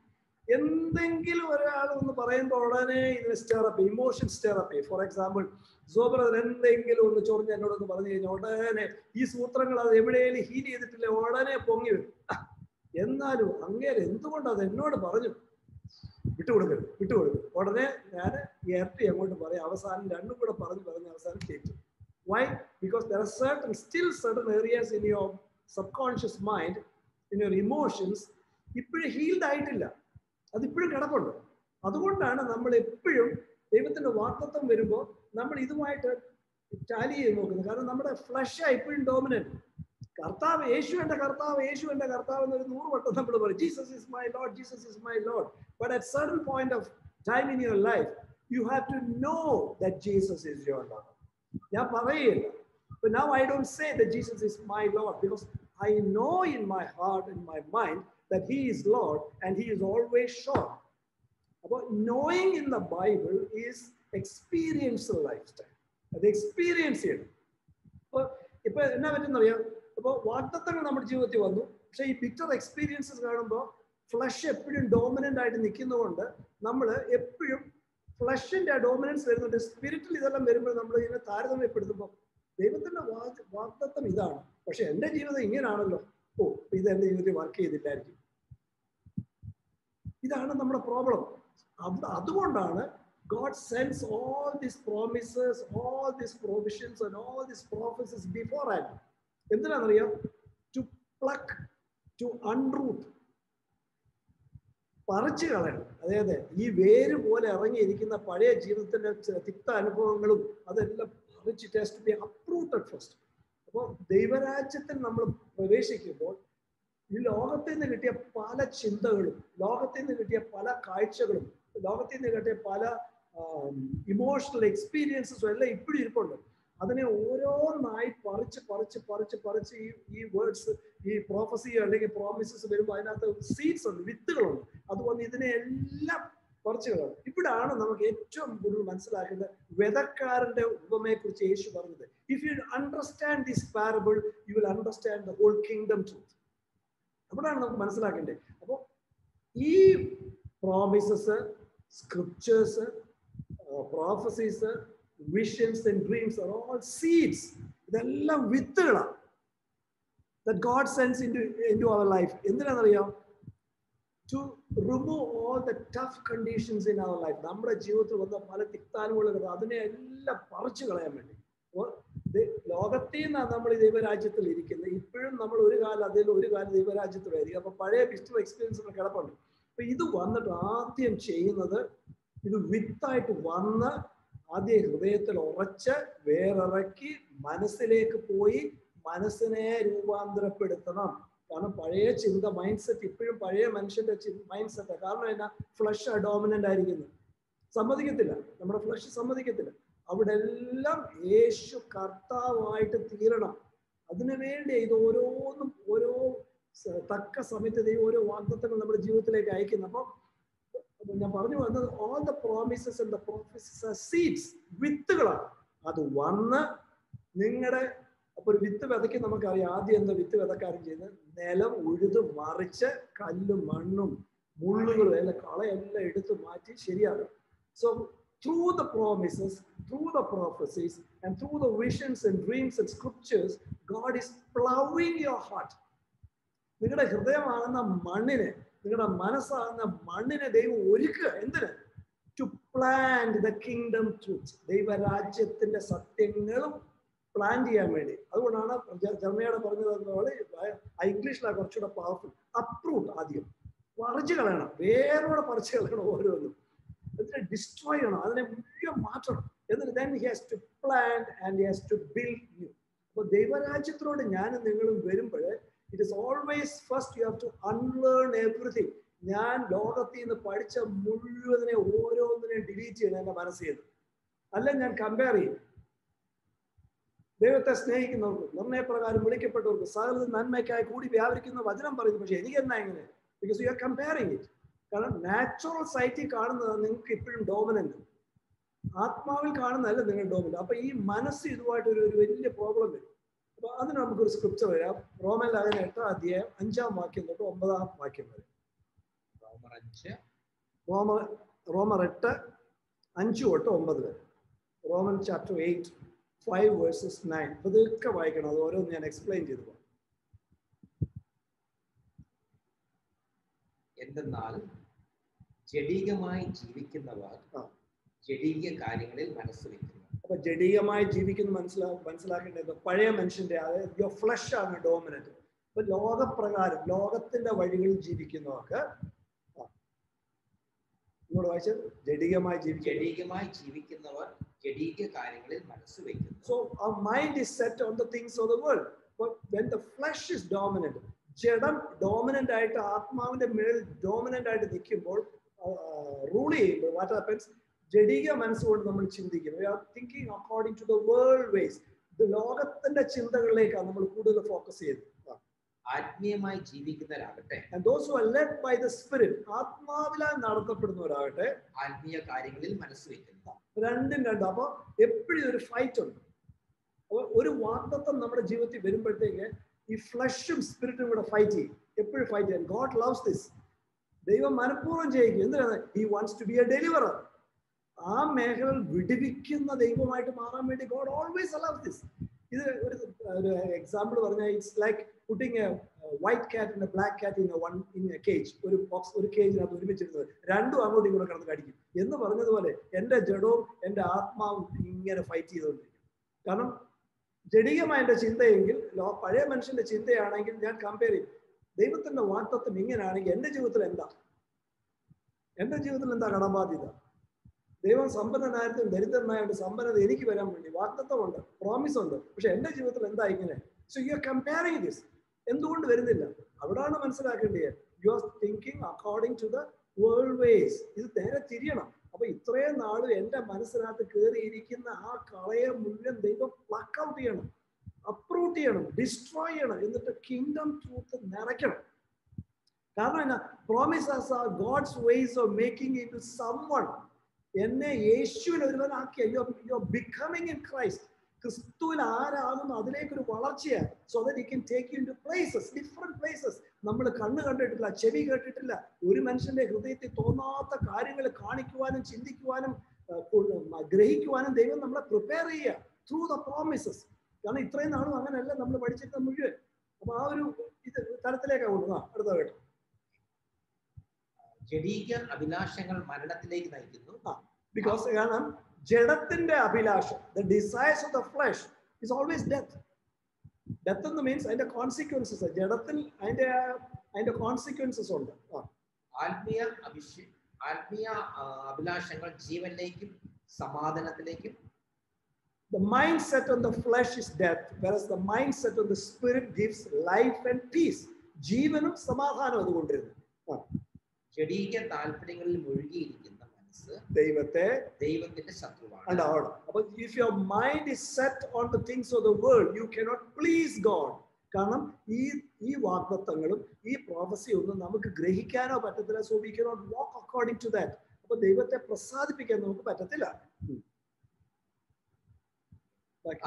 എന്തെങ്കിലും ഒരാൾ ഒന്ന് പറയുമ്പോൾ ഉടനെ ഇതിന് stir up emotion stir up for example so brother എന്തെങ്കിലും ഒന്ന് ചൊറിഞ്ഞ് എന്നോടൊന്ന് പറഞ്ഞു കഴിഞ്ഞാൽ ഉടനെ ഈ സൂത്രങ്ങൾ അത് എവിടെയെങ്കിലും ഹീൽ ചെയ്തിട്ടില്ല ഉടനെ പൊങ്ങി വരും. എന്നാലും അങ്ങേര് എന്തുകൊണ്ട് അത് എന്നോട് പറഞ്ഞു? വിട്ടുകൊടുക്കരുത് വിട്ടുകൊടുക്കരുത്. ഉടനെ ഞാൻ ഇരട്ടി അങ്ങോട്ട് പറയും. അവസാനം രണ്ടും കൂടെ പറഞ്ഞ് പറഞ്ഞ് അവസാനം കേട്ടു. Why because there are certain still certain areas in your subconscious mind in your emotions ഇപ്പോഴും ഹീൽഡ് ആയിട്ടില്ല. അതിപ്പോഴും കിടപ്പുണ്ട്. അതുകൊണ്ടാണ് നമ്മൾ എപ്പോഴും ദൈവത്തിന്റെ വാക്തത്വം വരുമ്പോൾ നമ്മൾ ഇതുമായിട്ട് ടാലി ചെയ്ത് നോക്കുന്നത്. കാരണം നമ്മുടെ ഫ്ലഷ് ഇപ്പോഴും ഡോമിനന്റ് കർത്താവ് യേശു എന്റെ കർത്താവ് യേശു എന്റെ കർത്താവ് എന്നൊരു നൂറ് വട്ടം നമ്മൾ പറയും. Jesus is my Lord Jesus is my Lord but at certain point of time in your life you have to know that Jesus is your Lord ഞാൻ പറയില്ല. But now I don't say that Jesus is my Lord because I know in my heart and my mind that He is Lord and He is always sure. About knowing in the Bible is experiential lifestyle. അത് experience ചെയ്യണം. അപ്പോൾ ഇപ്പൊ എന്നാ പറ്റുന്നറിയാം? അപ്പോൾ വാഗ്ദത്തങ്ങൾ നമ്മുടെ ജീവിതത്തിൽ വന്നു. പക്ഷെ ഈ ബിറ്റർ എക്സ്പീരിയൻസസ് കാണുമ്പോൾ ഫ്ലഷ് എപ്പോഴും ഡോമിനന്റ് ആയിട്ട് നിൽക്കുന്നതുകൊണ്ട് നമ്മൾ എപ്പോഴും ഫ്ലഷിന്റെ ഡോമിനൻസ് വരുന്നുണ്ട്. സ്പിരിറ്റിൽ ഇതെല്ലാം വരുമ്പോൾ നമ്മൾ ഇതിനെ താരതമ്യപ്പെടുത്തുമ്പോൾ ദൈവത്തിന്റെ വാഗ് വാഗ്ദത്തം ഇതാണ്. പക്ഷെ എന്റെ ജീവിതം ഇങ്ങനെയാണല്ലോ ഓ ഇത് എന്റെ ജീവിതത്തിൽ വർക്ക് ചെയ്തില്ലായിരിക്കും. ഇതാണ് നമ്മുടെ പ്രോബ്ലം അതുകൊണ്ടാണ് God sends all these promises, all these provisions, and all these prophecies beforehand. എന്തിനാണെന്നറിയാം? ടു പ്ലക്ക് ടു അൺറൂട്ട് പറിച്ചു കളയണം. അതായത് അതെ ഈ വേര് പോലെ ഇറങ്ങിയിരിക്കുന്ന പഴയ ജീവിതത്തിന്റെ തിക്ത അനുഭവങ്ങളും അതെല്ലാം പറിച്ച് ടേസ്റ്റ് ബി അപ്രൂട്ടഡ് ഫസ്റ്റ് അപ്പോൾ ദൈവരാജ്യത്തിൽ നമ്മൾ പ്രവേശിക്കുമ്പോൾ ഈ ലോകത്തിൽ നിന്ന് കിട്ടിയ പല ചിന്തകളും ലോകത്തിൽ നിന്ന് കിട്ടിയ പല കാഴ്ചകളും ലോകത്തിൽ നിന്ന് കിട്ടിയ പല ഇമോഷണൽ എക്സ്പീരിയൻസും എല്ലാം ഇപ്പോഴും ഇരിപ്പുണ്ട്. അതിനെ ഓരോന്നായി പറിച്ച് പറിച്ച് പറിച്ച് പറിച്ച് ഈ ഈ വേർഡ്സ് ഈ പ്രോഫസി അല്ലെങ്കിൽ പ്രോമിസസ് വരുമ്പോൾ അതിനകത്ത് സീഡ്സ് ഉണ്ട് വിത്തുകളുണ്ട്. അതുകൊണ്ട് ഇതിനെ എല്ലാം പറിച്ചു കളയണം ഇവിടാണ് നമുക്ക് ഏറ്റവും കൂടുതൽ മനസ്സിലാക്കേണ്ടത് വെതക്കാരന്റെ ഉപമയെ കുറിച്ച് യേശു പറഞ്ഞത്. If you understand this parable you will understand the whole kingdom truth അവിടെയാണ് നമുക്ക് മനസ്സിലാക്കേണ്ടത്. അപ്പോൾ ഈ promises scriptures prophecies visions and dreams are all seeds ഇതെല്ലാം വിത്തുകളാണ്. That God sends into, into our life. എന്തിനാണെന്നറിയാം? To remove all the tough conditions in our life നമ്മുടെ ജീവിതത്തിൽ വന്ന പല തിക്താനുകളുണ്ട് അതിനെ എല്ലാം പറിച്ചു കളയാൻ വേണ്ടി. അപ്പോൾ ഇത് ലോകത്തിൽ നിന്നാണ് നമ്മൾ ദൈവരാജ്യത്തിൽ ഇരിക്കുന്നത്. ഇപ്പോഴും നമ്മൾ ഒരു കാലം അതിൽ ഒരു കാലം ദൈവരാജ്യത്തിലായിരിക്കും. അപ്പൊ പഴയ ബിസ്റ്റർ എക്സ്പീരിയൻസ് കിടപ്പുണ്ട്. അപ്പൊ ഇത് വന്നിട്ട് ആദ്യം ചെയ്യുന്നത് ഇത് വിത്തായിട്ട് വന്ന് ആദ്യം ഹൃദയത്തിൽ ഉറച്ച് വേറിറക്കി മനസ്സിലേക്ക് പോയി മനസ്സിനെ രൂപാന്തരപ്പെടുത്തണം. കാരണം പഴയ ചിന്ത മൈൻഡ് സെറ്റ് ഇപ്പോഴും പഴയ മനുഷ്യന്റെ മൈൻഡ് സെറ്റ് കാരണം എന്നാ? ഫ്ലഷ് ഡോമിനന്റ് ആയിരിക്കുന്നു. സമ്മതിക്കത്തില്ല. നമ്മുടെ ഫ്ലഷ് സമ്മതിക്കത്തില്ല. അവിടെ എല്ലാം യേശു കർത്താവായിട്ട് തീരണം. അതിനു വേണ്ടി ഇത് ഓരോന്നും ഓരോ തക്ക സമയത്ത് ഓരോ വാഗ്ദത്തങ്ങൾ നമ്മുടെ ജീവിതത്തിലേക്ക് അയക്കുന്നു. അപ്പൊ ഞാൻ പറഞ്ഞു വന്നത് all the promises and the promises are seeds വിത്തുകളാണ്. അത് വന്ന് നിങ്ങളുടെ അപ്പൊ ഒരു വിത്ത് വിതയ്ക്ക് നമുക്കറിയാം. ആദ്യം എന്താ വിത്ത് വിതക്കാരും ചെയ്യുന്നത്? നിലം ഉഴുത് മറിച്ച് കല്ലും മണ്ണും മുള്ളുകളും എല്ലാം കളയെല്ലാം എടുത്ത് മാറ്റി ശരിയാകും so through the promises through the prophecies and through the visions and dreams and scriptures God is plowing your heart നിങ്ങളുടെ ഹൃദയമാകുന്ന മണ്ണിനെ നിങ്ങളുടെ മനസ്സാകുന്ന മണ്ണിനെ ദൈവം ഒരുക്കുക. എന്തിന്? To plant the kingdom truth ദൈവരാജ്യത്തിന്റെ സത്യങ്ങളും പ്ലാൻ ചെയ്യാൻ വേണ്ടി. അതുകൊണ്ടാണ് ജർമ്മയുടെ പറഞ്ഞത് ഇംഗ്ലീഷിലാണ് കുറച്ചുകൂടെ പവർഫുൾ അപ്രൂവ് ആദ്യം. പറിച്ചു കളയണം. വേരോടെ പറിച്ചു കളയണം ഓരോന്നും. എന്നിട്ട് ഡിസ്ട്രോയ് ചെയ്യണം. അതിനെ മുഴുവൻ മാറ്റണം. എന്നിട്ട് then he has to plan and has to build new അപ്പോൾ ദൈവരാജ്യത്തിനോട് ഞാനും നിങ്ങളും വരുമ്പോൾ it is always first you have to unlearn everything ഞാൻ ലോകത്തിൽ നിന്ന് പഠിച്ച മുഴുവനെ ഓരോന്നിനെയും ഡിലീറ്റ് ചെയ്യണം എന്റെ മനസ്സിൽ നിന്ന്. അല്ല ഞാൻ കമ്പയർ ചെയ്യും. ദൈവത്തെ സ്നേഹിക്കുന്നവർക്ക് നിർണയപ്രകാരം വിളിക്കപ്പെട്ടവർക്ക് സകല നന്മയ്ക്കായി കൂടി വ്യാപരിക്കുന്ന വചനം പറയുന്നു. പക്ഷെ എനിക്ക് എന്നാ എങ്ങനെ because you are comparing it കാരണം നാച്ചുറൽ സൈറ്റിൽ കാണുന്നത് നിങ്ങൾക്ക് ഇപ്പോഴും ഡോമിനന്റ് ആത്മാവിൽ കാണുന്നതല്ല നിങ്ങൾ ഡോമിനന്റ് അപ്പൊ ഈ മനസ്സ് ഇതുമായിട്ട് ഒരു വലിയ പ്രോബ്ലം വരും. അപ്പൊ അതിന് നമുക്കൊരു സ്ക്രിപ്റ്റ് വരാം. റോമൻ ലേഖനം എട്ടാം അധ്യായം അഞ്ചാം വാക്യം തൊട്ട് ഒമ്പതാം വാക്യം വരെ. റോമർ അഞ്ച്. റോമർ റോമർ എട്ട് അഞ്ച് തൊട്ട് ഒമ്പത് വരെ. Roman chapter eight five verses nine പതുക്കെ ഇതൊക്കെ വായിക്കണം. അത് ഓരോന്ന് ഞാൻ എക്സ്പ്ലെയിൻ ചെയ്തു പോകാം എന്തെന്നാൽ ജഡീകമായി ജീവിക്കുന്നവർ. ജഡീക കാര്യങ്ങളിൽ മനസ്സ് അപ്പൊ ജഡീയമായി ജീവിക്കുന്ന മനസ്സിലാ മനസ്സിലാക്കേണ്ടത് പഴയ മനുഷ്യന്റെ അതായത് യോ ഫ്ലഷ് ആണ് ഡോമിനന്റ് അപ്പൊ ലോകപ്രകാരം ലോകത്തിന്റെ വഴികളിൽ ജീവിക്കുന്നവർക്ക്. ഇങ്ങോട്ട് വായിച്ചത് ജഡീയമായി ജീവിക്കുന്നവർ ജഡീക കാര്യങ്ങളിൽ മനസ്സ് വെക്കുന്നു. So our mind is set on the things of the world when the flesh is dominant, ജഡം ഡോമിനന്റ് ആയിട്ട് ആത്മാവിന്റെ മേളിൽ ഡോമിനന്റ് ആയിട്ട് നിൽക്കുമ്പോൾ റൂൾ ചെയ്യുമ്പോൾ വാട്ട് ഹാപ്പൻസ് ജഡിക മനസ്സുകൊണ്ട് നമ്മൾ ചിന്തിക്കുന്നു. We are thinking according to the world ways ലോകത്തിന്റെ ചിന്തകളിലേക്കാണ് നമ്മൾ കൂടുതൽ ഫോക്കസ് ചെയ്യുന്നത്. ആത്മീയമായി ജീവിക്കുന്നവരാകട്ടെ. ആത്മാവിലാൽ നടത്തപ്പെടുന്നവരാകട്ടെ ആത്മീയ കാര്യങ്ങളിൽ മനസ്സ് വെക്കുന്നു. രണ്ടും രണ്ടും. അപ്പൊ എപ്പോഴും ഒരു ഫൈറ്റ് ഉണ്ട്. അപ്പൊ ഒരു വാഗ്ദത്വം നമ്മുടെ ജീവിതത്തിൽ വരുമ്പോഴത്തേക്ക് ഈ ഫ്ലഷും സ്പിരിറ്റും കൂടെ ഫൈറ്റ് ചെയ്യും. എപ്പോഴും ഫൈറ്റ് ചെയ്യാൻ. ഗോഡ് ലവ്സ് ദിസ് ദൈവം മനഃപൂർവം ചെയ്യിക്കും എന്തിനാണ്? He wants to be a deliverer ആ മേഖല വിടിവിക്കുന്ന ദൈവമായിട്ട് മാറാൻ വേണ്ടി ഗോഡ് ഓൾവേസ് അലവ് ദിസ് ഇത് ഒരു ഒരു എക്സാമ്പിൾ പറഞ്ഞാൽ it's like putting a white cat a black cat in one in a cage ഒരു ബോക്സ് ഒരു കേജിനകത്ത് ഒരുമിച്ചിരുന്നത് രണ്ടും അങ്ങോട്ടും ഇങ്ങോട്ട് കിടന്ന് കടിക്കും. എന്ന് പറഞ്ഞതുപോലെ എന്റെ ജഡവും എന്റെ ആത്മാവും ഇങ്ങനെ ഫൈറ്റ് ചെയ്തുകൊണ്ടിരിക്കും. കാരണം ജഡികമായ എന്റെ ചിന്തയെങ്കിൽ പഴയ മനുഷ്യന്റെ ചിന്തയാണെങ്കിൽ ഞാൻ കമ്പയർ ചെയ്യും. ദൈവത്തിന്റെ വാക്തത്വം ഇങ്ങനെയാണെങ്കിൽ എന്റെ ജീവിതത്തിൽ എന്താ? എന്റെ ജീവിതത്തിൽ എന്താ കടബാധ്യത? ദൈവം സമ്പന്നനായതും ദരിദ്രനായതുകൊണ്ട് സമ്പന്നത എനിക്ക് വരാൻ വേണ്ടി വാക്തത്വമുണ്ട് പ്രോമിസ് ഉണ്ട്. പക്ഷെ എന്റെ ജീവിതത്തിൽ എന്താ ഇങ്ങനെ? So you are comparing this എന്തുകൊണ്ട് വരുന്നില്ല? അവിടാണ് മനസ്സിലാക്കേണ്ടത്. You are thinking according to the world ways ഇത് നേരെ തിരിയണം. അപ്പൊ ഇത്രയും നാളും എന്റെ മനസ്സിനകത്ത് കയറിയിരിക്കുന്ന ആ കളയെ മുഴുവൻ ദൈവം പ്ലക്ക് ഔട്ട് ചെയ്യണം അപ്രൂട്ട് ചെയ്യണം ഡിസ്ട്രോയ് ചെയ്യണം. എന്നിട്ട് കിങ്ഡം ട്രൂത്ത് നിറയ്ക്കണം. കാരണം എന്നാ? Promises are God's ways of making it one എന്നെ യേശുവിൽ ഒരുവനാക്കിയ you you becoming in Christ ക്രിസ്തുവിൽ ആരാകുന്നു? അതിലേക്കൊരു വളർച്ചയാണ്. So that take you into places different places നമ്മൾ കണ്ണ് കണ്ടിട്ടില്ല ചെവി കേട്ടിട്ടില്ല. ഒരു മനുഷ്യന്റെ ഹൃദയത്തിൽ തോന്നാത്ത കാര്യങ്ങൾ കാണിക്കുവാനും ചിന്തിക്കുവാനും ഗ്രഹിക്കുവാനും ദൈവം നമ്മളെ പ്രിപ്പയർ ചെയ്യുക ത്രൂ ദ പ്രോമിസസ് കാരണം ഇത്രയും നാളും അങ്ങനെയല്ല നമ്മൾ പഠിച്ചിട്ട് മുഴുവൻ. അപ്പൊ ആ ഒരു ഇത് തലത്തിലേക്കാണ് കൊണ്ടുവന്ന അടുത്ത കേട്ടോ. ജഡീക അഭിലാഷങ്ങൾ മരണത്തിലേക്ക് നയിക്കുന്നു. ബിക്കോസ് കാരണം ജഡത്തിന്റെ അഭിലാഷം the desires of the flesh is always death death എന്ന് മീൻസ് അതിന്റെ കോൺസിക്വൻസസ് ജഡത്തിൽ അതിന്റെ അതിന്റെ കോൺസിക്വൻസസ് ഉണ്ട്. ആത്മീയ അഭിഷ ആത്മീയ അഭിലാഷങ്ങൾ ജീവനിലേക്കും സമാധാനത്തിലേക്കും. The mindset on the flesh is death, whereas the mindset on the spirit gives life and peace. ജീവനും സമാധാനവും അത് കൊണ്ടിരുന്നു ജഡീക താല്പര്യങ്ങളിൽ മുഴുകിയിരിക്കുന്ന മനസ്സ് ദൈവത്തെ ദൈവത്തിന്റെ ശത്രുവാണ്. കണ്ടോ അപ്പോൾ if your mind is set on the things of the world you cannot please God കാരണം ഈ ഈ വാഗ്ദത്തങ്ങളും ഈ പ്രോഫസി ഒന്നും നമുക്ക് ഗ്രഹിക്കാനോ പറ്റത്തില്ല. So we cannot walk according to that അപ്പൊ ദൈവത്തെ പ്രസാദിപ്പിക്കാൻ നമുക്ക് പറ്റത്തില്ല.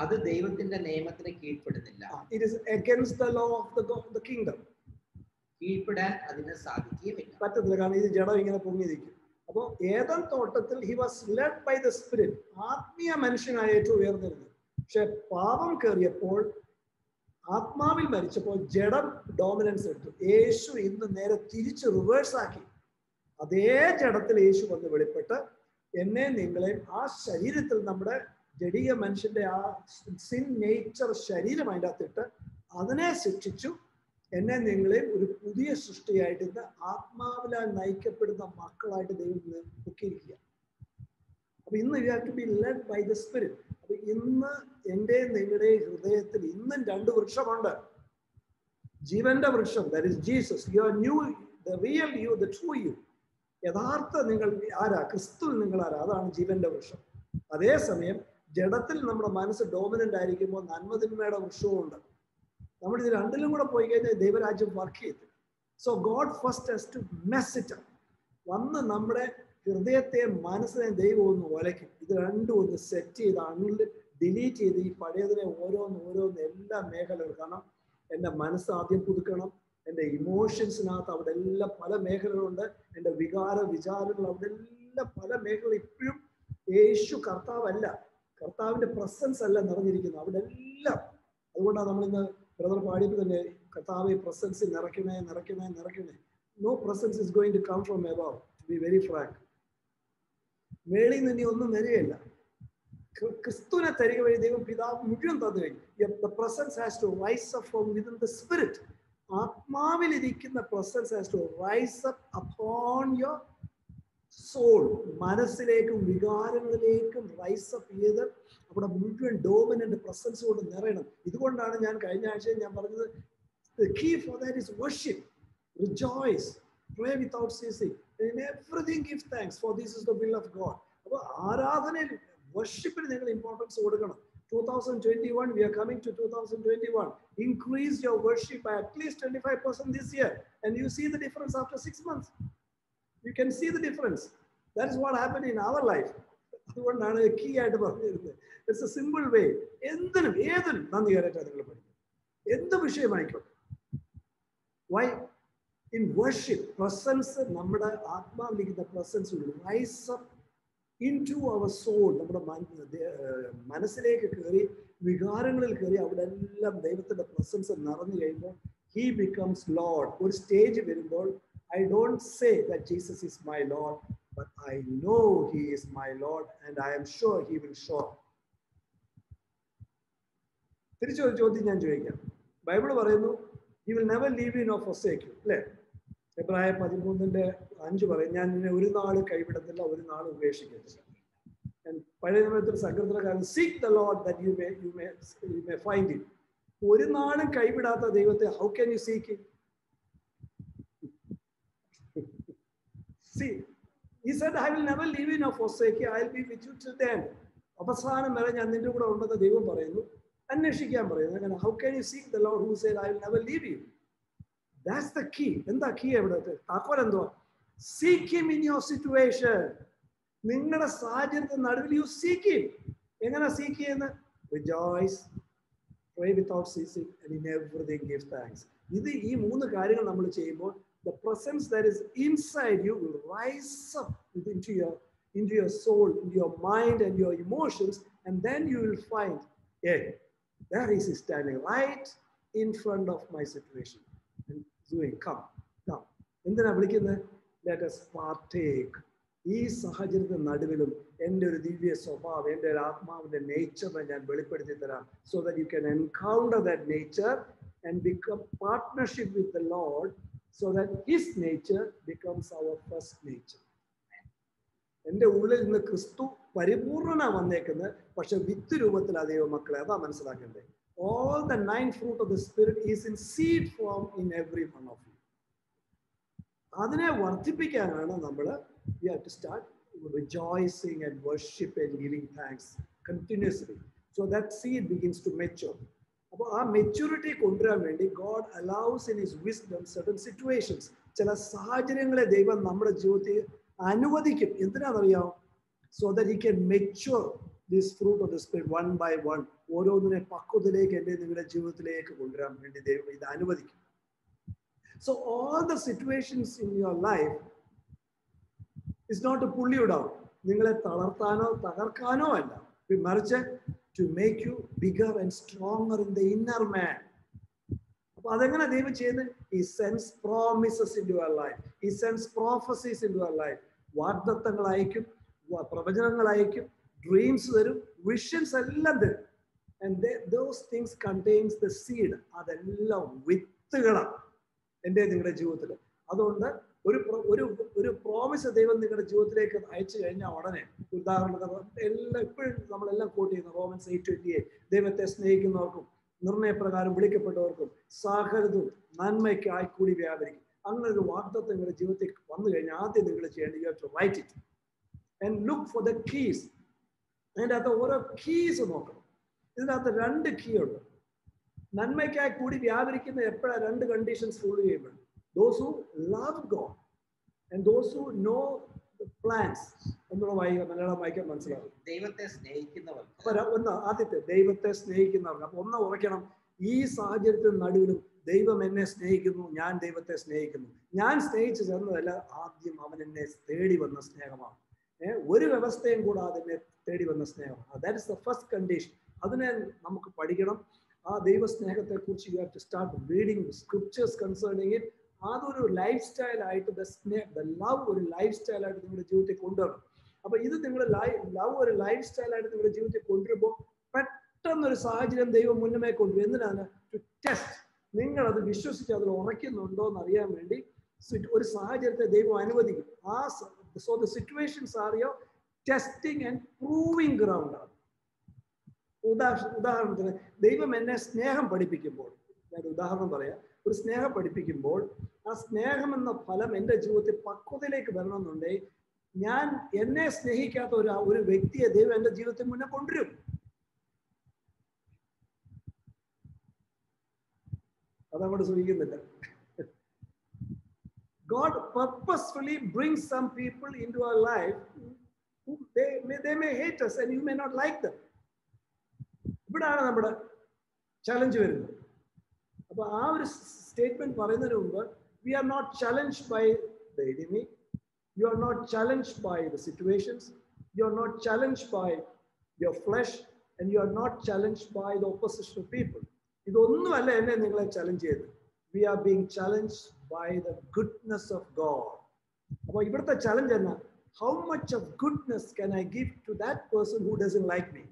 അത് ദൈവത്തിന്റെ നിയമത്തിന് കീഴ്പ്പെടുന്നില്ല. It is against the law of the kingdom കീഴ്പ്പെടാൻ അതിന് സാധിക്കുകയുമില്ല. പറ്റത്തില്ല കാരണം ഇത് ജഡം ഇങ്ങനെ പൊങ്ങി നിൽക്കും അപ്പോൾ ഏതൻ തോട്ടത്തിൽ he was led by the spirit ആത്മീയ മനുഷ്യനായി ഏറ്റവും ഉയർന്നിരുന്നത്. പക്ഷെ പാപം കയറിയപ്പോൾ ആത്മാവിൽ മരിച്ചപ്പോൾ ജഡം ഡോമിനൻസ് എടുത്തു. യേശു ഇന്ന് നേരെ തിരിച്ച് റിവേഴ്സ് ആക്കി. അതേ ജഡത്തിൽ യേശു വന്ന് വെളിപ്പെട്ട് എന്നെ നിങ്ങളെയും ആ ശരീരത്തിൽ നമ്മുടെ ജഡീയ മനുഷ്യന്റെ ആ സിൻ നേച്ചർ ശരീരം അതിനെ ശിക്ഷിച്ചു. എന്നെ നിങ്ങളെയും ഒരു പുതിയ സൃഷ്ടിയായിട്ട് ഇന്ന് ആത്മാവിലാൽ നയിക്കപ്പെടുന്ന മക്കളായിട്ട് ദൈവം പൊക്കിയിരിക്കുക അപ്പൊ ഇന്ന് you have to be led by the spirit അപ്പൊ ഇന്ന് എന്റെ നിങ്ങളുടെ ഹൃദയത്തിൽ ഇന്നും രണ്ട് വൃക്ഷമുണ്ട്. ജീവന്റെ വൃക്ഷം that is Jesus you are new the real you the true you യഥാർത്ഥ നിങ്ങൾ ആരാ? ക്രിസ്തു നിങ്ങൾ ആരാ? അതാണ് ജീവന്റെ വൃക്ഷം. അതേസമയം ജഡത്തിൽ നമ്മുടെ മനസ്സ് ഡോമിനന്റ് ആയിരിക്കുമ്പോൾ നന്മതിന്മയുടെ വൃക്ഷവും ഉണ്ട്. നമ്മൾ ഇത് രണ്ടിലും കൂടെ പോയി കഴിഞ്ഞാൽ ദൈവരാജ്യം വർക്ക് ചെയ്യത്തില്ല. So God first has to mess it വന്ന് നമ്മുടെ ഹൃദയത്തെ മനസ്സിനെ ദൈവം ഒന്ന് ഒലയ്ക്കും. ഇത് രണ്ടും ഒന്ന് സെറ്റ് ചെയ്ത് അണ്ണിൽ ഡിലീറ്റ് ചെയ്ത് ഈ പഴയതിനെ ഓരോന്ന് ഓരോന്ന് എല്ലാ മേഖലകളും. കാരണം എന്റെ മനസ്സ് ആദ്യം പുതുക്കണം എന്റെ ഇമോഷൻസിനകത്ത് അവിടെ എല്ലാം പല മേഖലകളുണ്ട്. എന്റെ വികാര വിചാരങ്ങൾ അവിടെ എല്ലാം പല മേഖലകൾ ഇപ്പോഴും യേശു കർത്താവല്ല. കർത്താവിന്റെ പ്രസൻസ് അല്ല നിറഞ്ഞിരിക്കുന്നത്. അവിടെ എല്ലാം. അതുകൊണ്ടാണ് നമ്മളിന്ന് ബ്രദർ പാടിയപ്പോൾ തന്നെ കർത്താവ് പ്രസൻസ് നിറയ്ക്കണേ നിറയ്ക്കണേ നിറയ്ക്കണേ. No presence is going to come from above to be very frank മേളിൽ നിന്ന് ഒന്നും വരികയില്ല. ക്രി- ക്രിസ്തുവിനെ തരിക വഴി ദൈവം പിതാവ് മുഴുവൻ തന്നു കഴിഞ്ഞു. Presence has to rise up from within the spirit ആത്മാവിലിരിക്കുന്ന presence has to rise up upon your soul മനസ്സിലേക്കും വികാരങ്ങളിലേക്കും റൈസ് അപ്പ് ചെയ്ത് അവിടെ മുഴുവൻ ഡോമിനന്റ് പ്രസൻസ് കൊണ്ട് നിറയണം ഇതുകൊണ്ടാണ് ഞാൻ കഴിഞ്ഞ ആഴ്ച ഞാൻ പറഞ്ഞത് the key for that is worship rejoice pray without ceasing in everything give thanks for this is the will of god അപ്പോൾ ആരാധനയിൽ വർഷിപ്പിന് നിങ്ങൾ ഇമ്പോർട്ടൻസ് കൊടുക്കണം 2021 we are coming to 2021 increase your worship by at least 25% this year and you see the difference after 6 months you can see the difference that is what happen in our life അതുകൊണ്ടാണ് key ആയിട്ട് പറഞ്ഞിരുന്നത്. It's A simple way എന്തിനും ഏതിനും നന്ദി കയറിയിട്ടാണ് നിങ്ങൾ പഠിക്കുന്നത് എന്ത് വിഷയമായിക്കോട്ടെ. വൈ ഇൻ വർഷിപ്പ് പ്രസൻസ് നമ്മുടെ ആത്മാവിലിരിക്കുന്ന presence rise up into our soul നമ്മുടെ മനസ്സിലേക്ക് കയറി വികാരങ്ങളിൽ കയറി അവിടെ എല്ലാം ദൈവത്തിന്റെ പ്രസൻസ് നിറഞ്ഞു കഴിയുമ്പോൾ ഹി ബിക്കംസ് ലോഡ് ഒരു സ്റ്റേജ് വരുമ്പോൾ I say that Jesus is my Lord, but I know he is my Lord and I am sure he will show show തിരിച്ചൊരു ചോദ്യം ഞാൻ ചോദിക്കാം. ബൈബിൾ പറയുന്നു you will never leave you nor forsake അല്ലേ? എബ്രായ പതിമൂന്നിന്റെ അഞ്ച് പറയും ഞാൻ നിന്നെ ഒരു നാൾ കൈവിടത്തില്ല ഒരു നാൾ ഉപേക്ഷിക്കത്തില്ല. ഞാൻ പഴയ നിയമത്തിൽ സങ്കീർത്തനക്കാരൻ seek the Lord that you may you may you may find it ഒരു നാളും കൈവിടാത്ത ദൈവത്തെ how can you seek see he said, I will never leave you nor forsake you. I'll be with you till then. അവസാനം വരെ ഞാൻ നിന്റെ കൂടെ ഉണ്ടെന്ന് ദൈവം പറയുന്നു. അന്വേഷിക്കാൻ പറയുന്നു. അങ്ങനെ how can you seek the Lord who said I will never leave you that's the key എന്താ കീ എവിടെ താക്കോൽ എന്തുവാ? Seek him in your situation നിങ്ങളുടെ സാഹചര്യത്തിന്റെ നടുവിൽ യു സീക്ക് ഹിം എങ്ങനെ സീക്ക് ചെയ്യുന്നത് rejoice pray without ceasing and in everything give thanks ഇത് ഈ മൂന്ന് കാര്യങ്ങൾ നമ്മൾ ചെയ്യുമ്പോൾ the presence that is inside you will rise up into your into your soul into your mind and your emotions and then you will find yeah there is he standing right in front of my situation and doing come come എന്തിനാ വിളിക്കുന്നത് let us partake ഈ സാഹചര്യത്തിന്റെ നടുവിലും എൻ്റെ ഒരു ദിവ്യ സ്വഭാവം എൻ്റെ ഒരു ആത്മാവിന്റെ നേച്ചറിനെ ഞാൻ വെളിപ്പെടുത്തി തരാം so that you can encounter that nature and become partnership with the Lord so that his nature becomes our first nature എന്റെ ഉള്ളിൽ നിന്ന് ക്രിസ്തു പരിപൂർണന വന്നേക്കുന്നത് പക്ഷെ വിത്ത് രൂപത്തിൽ അതേയോ മക്കളെ. അതാ മനസ്സിലാക്കേണ്ടത്. All the nine fruit of the spirit is in seed form in every one of you അതിനെ വർദ്ധിപ്പിക്കാനാണ് നമ്മൾ you have to start rejoicing and worship and giving thanks continuously so that seed begins to mature. അപ്പോൾ ആ maturity കൊണ്ടുവരാൻ വേണ്ടി God allows in his wisdom certain situations ചില സാഹചര്യങ്ങളെ ദൈവം നമ്മുടെ ജീവിതത്തിൽ അനുവദിക്കും. എന്തിനാണെന്നറിയാം so that he can mature this fruit of the spirit one by one ഓരോന്നിനെ പക്വത്തിലേക്ക് എന്റെ നിങ്ങളുടെ ജീവിതത്തിലേക്ക് കൊണ്ടുവരാൻ വേണ്ടി ദൈവം ഇത് അനുവദിക്കും. So all the situations in your life is not പുള്ളിയുടാവും നിങ്ങളെ തളർത്താനോ തകർക്കാനോ അല്ല. മറിച്ച് to make you bigger and stronger in the inner man അപ്പൊ അതെങ്ങനെ ദൈവം ചെയ്യുന്നത് he sends promises in your life he sends prophecies in your life വാഗ്ദത്തങ്ങൾ അയക്കും പ്രവചനങ്ങൾ അയക്കും ഡ്രീംസ് തരും വിഷൻസ് എല്ലാം തരും. And those things contains the seed അതെല്ലാം വിത്തുകളാണ്. എന്റെ നിങ്ങളുടെ ജീവിതത്തിൽ അതുകൊണ്ട് ഒരു ഒരു ഒരു പ്രോമിസ് ദൈവം നിങ്ങളുടെ ജീവിതത്തിലേക്ക് അയച്ചു കഴിഞ്ഞാൽ ഉടനെ ഉദാഹരണത്തിന് എല്ലാം ഇപ്പോഴും നമ്മളെല്ലാം കോട്ട് ചെയ്യുന്ന റോമൻസ് എയ്റ്റ് ട്വന്റി എയ്റ്റ് ദൈവത്തെ സ്നേഹിക്കുന്നവർക്കും നിർണയപ്രകാരം വിളിക്കപ്പെട്ടവർക്കും സാഹചര്യവും നന്മയ്ക്കായി കൂടി വ്യാപരിക്കും. അങ്ങനെ ഒരു വാഗ്ദത്വം നിങ്ങളുടെ ജീവിതത്തിൽ വന്നു കഴിഞ്ഞാൽ ആദ്യം നിങ്ങൾ ചെയ്യേണ്ടത് you to write it and look for the keys അതിന്റെ അകത്ത് ഓരോ കീസ് നോക്കണം. ഇതിനകത്ത് രണ്ട് കീ ഉണ്ട്. നന്മയ്ക്കായി കൂടി വ്യാപരിക്കുന്ന എപ്പോഴാണ് രണ്ട് കണ്ടീഷൻസ് ഫുൾ ചെയ്യുമ്പോൾ those who love God and those who know the plans എന്നുള്ള വായിക്കാൻ മലയാളം വായിക്കാൻ മനസ്സിലാവും ദൈവത്തെ സ്നേഹിക്കുന്നവർക്ക്. അപ്പൊ ഒന്ന് ആദ്യത്തെ ദൈവത്തെ സ്നേഹിക്കുന്നവർ അപ്പൊ ഒന്ന് ഉറക്കണം ഈ സാഹചര്യത്തിന് നടുവിലും ദൈവം എന്നെ സ്നേഹിക്കുന്നു ഞാൻ ദൈവത്തെ സ്നേഹിക്കുന്നു. ഞാൻ സ്നേഹിച്ചു ചേർന്നതല്ല ആദ്യം അവൻ എന്നെ തേടി വന്ന സ്നേഹമാണ്. ഒരു വ്യവസ്ഥയും കൂടാതെ എന്നെ തേടി വന്ന സ്നേഹമാണ്. That is the first condition അതിനെ നമുക്ക് പഠിക്കണം. ആ ദൈവ സ്നേഹത്തെ കുറിച്ച് you have to start reading scriptures concerning it അതൊരു ലൈഫ് സ്റ്റൈൽ ആയിട്ട് ലവ് ഒരു ലൈഫ് സ്റ്റൈൽ ആയിട്ട് നിങ്ങളുടെ ജീവിതത്തിൽ കൊണ്ടുവരണം. അപ്പൊ ഇത് നിങ്ങൾ ലവ് ഒരു ലൈഫ് സ്റ്റൈൽ ആയിട്ട് നിങ്ങളുടെ ജീവിതത്തിൽ കൊണ്ടുവരുമ്പോൾ പെട്ടെന്നൊരു സാഹചര്യം ദൈവം മുന്നമേ കൊണ്ടുവരും. എന്തിനാണ്? ടു ടെസ്റ്റ് നിങ്ങൾ അത് വിശ്വസിച്ച് അതിൽ ഉറയ്ക്കുന്നുണ്ടോ എന്ന് അറിയാൻ വേണ്ടി ഒരു സാഹചര്യത്തെ ദൈവം അനുവദിക്കും. ആ so the situations are testing and proving ground ആണ്. ഉദാ ഉദാഹരണത്തിന് ദൈവം എന്നെ സ്നേഹം പഠിപ്പിക്കുമ്പോൾ ഞാൻ ഉദാഹരണം പറയാം. ഒരു സ്നേഹം പഠിപ്പിക്കുമ്പോൾ ആ സ്നേഹം എന്ന ഫലം എന്റെ ജീവിതത്തിൽ പക്വതയിലേക്ക് വരണമെന്നുണ്ടെങ്കിൽ ഞാൻ എന്നെ സ്നേഹിക്കാത്ത ഒരു ഒരു വ്യക്തിയെ ദൈവം എന്റെ ജീവിതത്തിൽ മുന്നേ കൊണ്ടുവരും. അതങ്ങോട്ട് സൂചിക്കുന്നില്ല God purposefully brings some people into our life who they may, they may hate us and you may not like them. ഇവിടാണ് നമ്മുടെ ചലഞ്ച് വരുന്നത്. അപ്പൊ ആ ഒരു സ്റ്റേറ്റ്മെന്റ് പറയുന്നതിന് മുമ്പ് we are not challenge by the enemy you are not challenge by the situations you are not challenge by your flesh and you are not challenge by the opposition of people ഇതൊന്നുമല്ല എന്നെ നിങ്ങളെ challenge ചെയ്ത് we are being challenge by the goodness of God അപ്പോൾ ഇവിടുത്തെ challenge എന്നാ how much of goodness can I give to that person who doesn't like me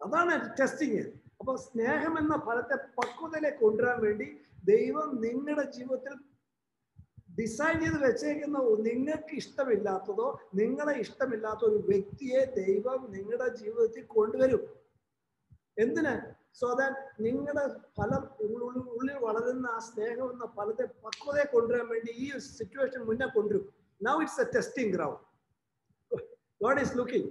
അതാണ് testing അപ്പൊ സ്നേഹം എന്ന ഫലത്തെ പക്വതയിലേക്ക് കൊണ്ടുവരാൻ വേണ്ടി ദൈവം നിങ്ങളുടെ ജീവിതത്തിൽ ഡിസൈൻ ചെയ്ത് വെച്ചേക്കുന്ന നിങ്ങൾക്ക് ഇഷ്ടമില്ലാത്തതോ നിങ്ങളെ ഇഷ്ടമില്ലാത്ത ഒരു വ്യക്തിയെ ദൈവം നിങ്ങളുടെ ജീവിതത്തിൽ കൊണ്ടുവരും. എന്തിന്? സോ ദാറ്റ് നിങ്ങളുടെ ഫലം ഉള്ളിൽ വളരുന്ന ആ സ്നേഹം എന്ന ഫലത്തെ പക്വതയെ കൊണ്ടുവരാൻ വേണ്ടി ഈ സിറ്റുവേഷൻ മുന്നേ കൊണ്ടുവരും. Now it's a testing ground God is looking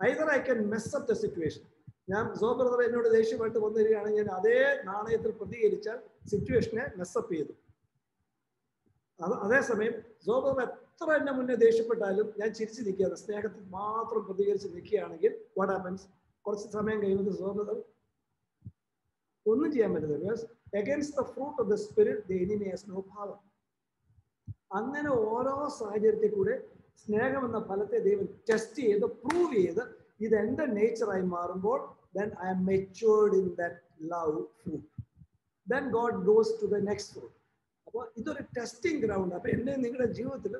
either I can mess up the situation ഞാൻ സോ ബ്രദർ എന്നോട് ദേഷ്യമായിട്ട് വന്നു തരികയാണെങ്കിൽ ഞാൻ അതേ നാണയത്തിൽ പ്രതികരിച്ചാൽ സിറ്റുവേഷനെ മെസ്സപ്പ് ചെയ്തു. അത് അതേസമയം സോ ബ്രദർ എത്ര എന്നെ മുന്നേ ദേഷ്യപ്പെട്ടാലും ഞാൻ ചിരിച്ചു നിൽക്കുകയാണ് സ്നേഹത്തിൽ മാത്രം പ്രതികരിച്ച് നിൽക്കുകയാണെങ്കിൽ വാട്ട് ആപ്പൻസ് കുറച്ച് സമയം കഴിയുമ്പോൾ ബ്രദർ ഒന്നും ചെയ്യാൻ പറ്റില്ല because against the fruit of the spirit the enemy has no power അങ്ങനെ ഓരോ സാഹചര്യത്തിൽ കൂടെ സ്നേഹം എന്ന ഫലത്തെ ദൈവം ടെസ്റ്റ് ചെയ്ത് പ്രൂവ് ചെയ്ത് ഇത് എന്റെ നേച്ചറായി മാറുമ്പോൾ then I am matured in that love fruit. Then God goes to the next fruit അപ്പോൾ ഇതൊരു ടെസ്റ്റിംഗ് ഗ്രൗണ്ട് അപ്പൊ എന്നെ നിങ്ങളുടെ ജീവിതത്തിൽ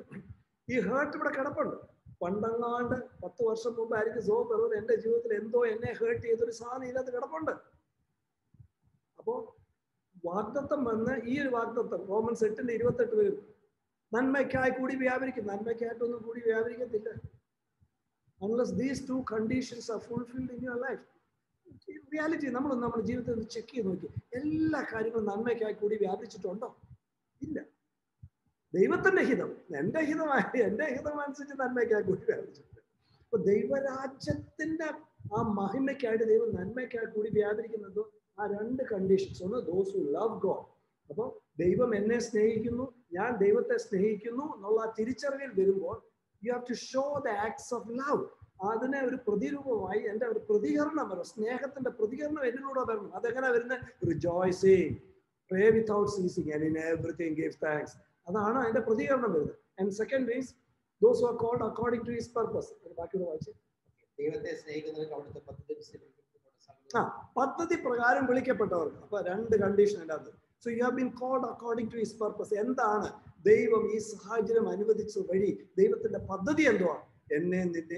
ഈ ഹേർട്ട് ഇവിടെ കിടപ്പുണ്ട്. പണ്ടങ്ങാണ്ട് പത്ത് വർഷം മുമ്പ് ആയിരിക്കും സോ പെറൂർ എന്റെ ജീവിതത്തിൽ എന്തോ എന്നെ ഹേർട്ട് ചെയ്തൊരു സാധനം ഇതിനകത്ത് കിടപ്പുണ്ട്. അപ്പോ വാഗ്ദത്വം വന്ന് ഈ ഒരു വാഗ്ദത്വം റോമൻസ് എട്ടിന്റെ ഇരുപത്തെട്ട് വരും. നന്മയ്ക്കായി കൂടി വ്യാപരിക്കും. നന്മയ്ക്കായിട്ടൊന്നും കൂടി വ്യാപരിക്കത്തില്ല. Unless these two conditions are fulfilled in your life reality നമ്മൾ നമ്മുടെ ജീവിതത്തിൽ ഒന്ന് ചെക്ക് ചെയ്ത് നോക്കി. എല്ലാ കാര്യങ്ങളും നന്മയ്ക്കായി കൂടി വ്യാപിച്ചിട്ടുണ്ടോ? ഇല്ല. ദൈവത്തിന്റെ ഹിതം. എന്റെ ഹിതമായി എന്റെ ഹിതം അനുസരിച്ച് നന്മയ്ക്കായി കൂടി വ്യാപിച്ചിട്ടുണ്ട്. അപ്പൊ ദൈവരാജ്യത്തിന്റെ ആ മഹിമയ്ക്കായിട്ട് ദൈവം നന്മയ്ക്കായി കൂടി വ്യാപരിക്കുന്നത് ആ രണ്ട് കണ്ടീഷൻസ് ഒന്ന് ദോസ് ഹു ലവ് ഗോഡ് അപ്പോൾ ദൈവം എന്നെ സ്നേഹിക്കുന്നു ഞാൻ ദൈവത്തെ സ്നേഹിക്കുന്നു എന്നുള്ള തിരിച്ചറിവിൽ വരുമ്പോൾ you have to show the acts of love അതിനെ ഒരു പ്രതിരൂപമായി എന്റെ ഒരു പ്രതികരണം വരും. സ്നേഹത്തിന്റെ പ്രതികരണം എന്നിലൂടെ വരണം അതെങ്ങനെ വരുന്നത് rejoicing pray without ceasing and in everything give thanks അതാണ് അതിന്റെ പ്രതികരണം വരുന്നത്. And second means those are called according to his purpose ബാക്കിയുള്ള വായിച്ച്. ദൈവത്തെ സ്നേഹിക്കുന്നവർക്ക് അവിടുത്തെ പദ്ധതി ആ പദ്ധതി പ്രകാരം വിളിക്കപ്പെട്ടവർക്ക് അപ്പൊ രണ്ട് കണ്ടീഷൻ അതിനകത്ത് so you have been called according to his purpose എന്താണ്? ദൈവം ഈ സാഹചര്യം അനുവദിച്ച വഴി ദൈവത്തിന്റെ പദ്ധതി എന്തുവാണ് എന്നെ നിന്നെ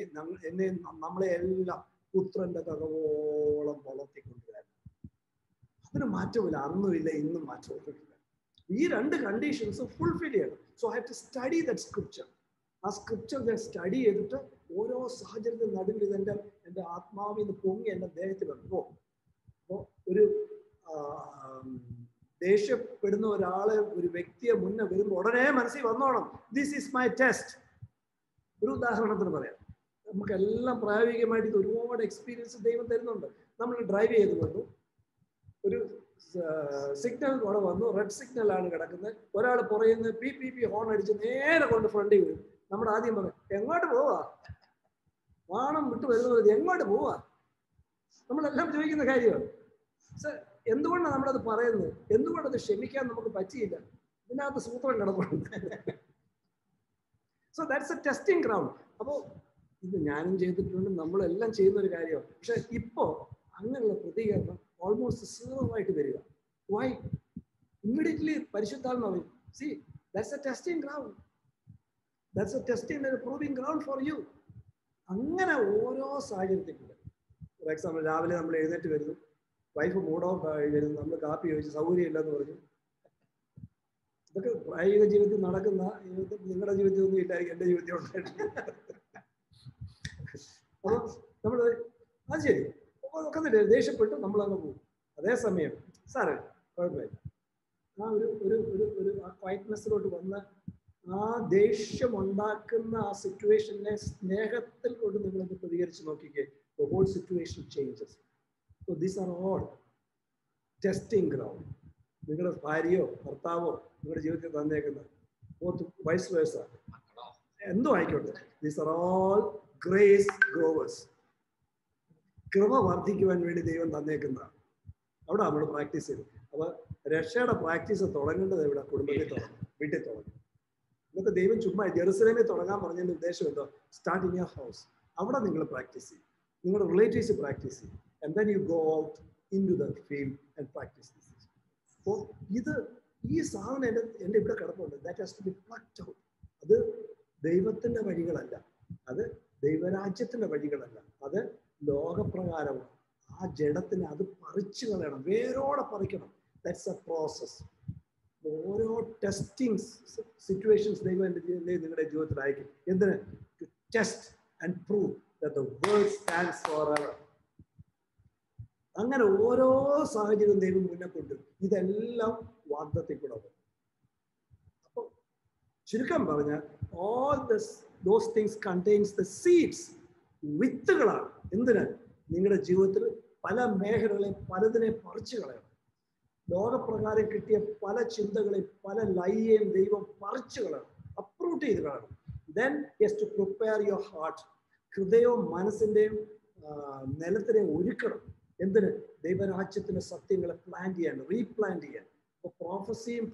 എന്നെ നമ്മളെ എല്ലാം പുത്രന്റെ തകവോളം വളർത്തിക്കൊണ്ടുവരാൻ. അതിന് മാറ്റമില്ല. അന്നുമില്ല ഇന്നും മാറ്റമൊന്നുമില്ല ഈ രണ്ട് കണ്ടീഷൻസ് ഫുൾഫിൽ ചെയ്യണം. So have to study that scripture ആ സ്ക്രിപ്ചർ ഞാൻ സ്റ്റഡി ചെയ്തിട്ട് ഓരോ സാഹചര്യത്തിൽ നടുവിൽ ഇത് എന്റെ ആത്മാവിൽ നിന്ന് പൊങ്ങി എന്റെ ദേഹത്തിൽ വന്നു. അപ്പോൾ ഒരു ദേഷ്യപ്പെടുന്ന ഒരാളെ ഒരു വ്യക്തിയെ മുന്നേ വരുമ്പോൾ ഉടനെ മനസ്സിൽ വന്നോണം. ദിസ് ഈസ് മൈ ടെസ്റ്റ് ഒരു ഉദാഹരണത്തിന് പറയാം. നമുക്കെല്ലാം പ്രായോഗികമായിട്ട് ഒരുപാട് എക്സ്പീരിയൻസ് ദൈവം തരുന്നുണ്ട്. നമ്മൾ ഡ്രൈവ് ചെയ്ത് വന്നു. ഒരു സിഗ്നൽ കൂടെ വന്നു. റെഡ് സിഗ്നൽ ആണ് കിടക്കുന്നത്. ഒരാൾ പുറയുന്ന പി പി പി ഹോൺ അടിച്ച് നേരെ കൊണ്ട് ഫ്രണ്ടിൽ വരും. നമ്മൾ ആദ്യം പറയും എങ്ങോട്ട് പോവാ? വാണം വിട്ട് വരുന്നത് എങ്ങോട്ട് പോവാ? നമ്മളെല്ലാം ചോദിക്കുന്ന കാര്യമാണ്. സർ എന്തുകൊണ്ടാണ് നമ്മളത് പറയുന്നത്? എന്തുകൊണ്ടത് ക്ഷമിക്കാൻ നമുക്ക് പറ്റിയില്ല? ഇതിനകത്ത് സൂത്രം കിടപ്പുണ്ട്. So that's a testing ground അപ്പോൾ ഇത് ഞാനും ചെയ്തിട്ടുണ്ട് നമ്മളെല്ലാം ചെയ്യുന്ന ഒരു കാര്യമാണ്. പക്ഷെ ഇപ്പോൾ അങ്ങനെയുള്ള പ്രതികരണം ഓൾമോസ്റ്റ് സീറോ ആയിട്ട് വരിക. വൈ ഇമ്മീഡിയറ്റ്ലി പരിശുദ്ധാത്മ പറയും see that's a testing ground that's a testing proving ground for you അങ്ങനെ ഓരോ സാഹചര്യത്തിലുണ്ട്. ഫോർ എക്സാമ്പിൾ രാവിലെ നമ്മൾ എഴുന്നേറ്റ് വരുന്നു. വൈഫ് മൂഡ് ഓഫ് ആയി വരുന്നു. നമ്മൾ കാപ്പി ചോദിച്ചു സൗകര്യം ഇല്ലെന്ന് പറഞ്ഞു. ഇതൊക്കെ പ്രായോഗിക ജീവിതത്തിൽ നടക്കുന്ന നിങ്ങളുടെ ജീവിതത്തിൽ ഒന്നും ഇല്ലായിരിക്കും എന്റെ ജീവിതത്തിൽ ഉണ്ടായിട്ട് അപ്പോൾ നമ്മൾ അത് ശരി. അപ്പോൾ നോക്കുന്നില്ല ദേഷ്യപ്പെട്ട് നമ്മൾ അങ്ങ് പോകും അതേസമയം സാറേ കുഴപ്പമില്ല. ആ ഒരു ഒരു ഒരു ഒരു ക്വയറ്റ്നെസ്സിലോട്ട് വന്ന് ആ ദേഷ്യം ഉണ്ടാക്കുന്ന ആ സിറ്റുവേഷനെ സ്നേഹത്തിൽ കൊണ്ട് നിങ്ങളൊന്ന് പ്രതികരിച്ച് നോക്കിക്കേ. Whole situation changes. So these are all testing ground. നിങ്ങളുടെ ഭാര്യയോ ഭർത്താവോ നിങ്ങളുടെ ജീവിതത്തിൽ തന്നേക്കുന്ന ഫോർത്ത് വൈസ് വേഴ്സ. എന്തോ ആയിക്കോട്ടെ. These are all grace growers കൃപ വർദ്ധിക്കുവാൻ വേണ്ടി ദൈവം തന്നേക്കുന്ന അവിടെ നമ്മൾ പ്രാക്ടീസ് ചെയ്തു. അപ്പൊ രക്ഷയുടെ പ്രാക്ടീസ് തുടങ്ങേണ്ടത് ഇവിടെ കുടുംബത്തിൽ തുടങ്ങും. വീട്ടിൽ തുടങ്ങും. ഇന്നത്തെ ദൈവം ചുമ്മാ ജെറുസലേമിൽ തുടങ്ങാൻ പറഞ്ഞതിന്റെ ഉദ്ദേശം എന്തോ? സ്റ്റാർട്ട് ഇൻ യർ ഹൗസ് അവിടെ നിങ്ങൾ പ്രാക്ടീസ് ചെയ്യും. നിങ്ങളുടെ റിലേറ്റീവ്സ് പ്രാക്ടീസ് ചെയ്യും. And then you go out in to the field and practice this അപ്പോൾ ഇത് ഈ സാധനം എന്റെ എന്റെ ഇവിടെ കിടപ്പുണ്ട്. That has to be plucked out അത് ദൈവത്തിന്റെ വഴികളല്ല. അത് ദൈവരാജ്യത്തിന്റെ വഴികളല്ല. അത് ലോകപ്രകാരമാണ് ആ ജഡത്തിന് അത് പറിച്ചു കളയണം. വേരോടെ പറിക്കണം. ദാറ്റ്സ് എ പ്രോസസ് ഓരോ ടെസ്റ്റിംഗ് സിറ്റുവേഷൻസ് ദൈവം എന്റെ നിങ്ങളുടെ ജീവിതത്തിൽ അയക്കും. എന്തിന്? To test and prove the world stands for forever. അങ്ങനെ ഓരോ സാഹചര്യവും ദൈവം മുന്നേ കൊണ്ടുവരും. ഇതെല്ലാം വാഗ്ദത്തിൽ കൂടെ വരും അപ്പൊ ചുരുക്കം പറഞ്ഞാൽ all those things contains the seeds വിത്തുകളാണ്. എന്തിനാ? നിങ്ങളുടെ ജീവിതത്തിൽ പല മേഖലകളെ പലതിനെ പറിച്ചു കളയണം. ലോകപ്രകാരം കിട്ടിയ പല ചിന്തകളെ പല ലൈയെയും ദൈവം പറിച്ചു കളയണം. അപ്രൂട്ട് ചെയ്ത് കളയണം. Then yes to prepare your heart ഹൃദയവും മനസ്സിന്റെയും നിലത്തിനെ ഒരുക്കണം. എന്തിന്? ദൈവരാജ്യത്തിന് സത്യങ്ങളെ പ്ലാൻ ചെയ്യാൻ റീപ്ലാൻ ചെയ്യാൻ. അപ്പൊ പ്രോഫസിയും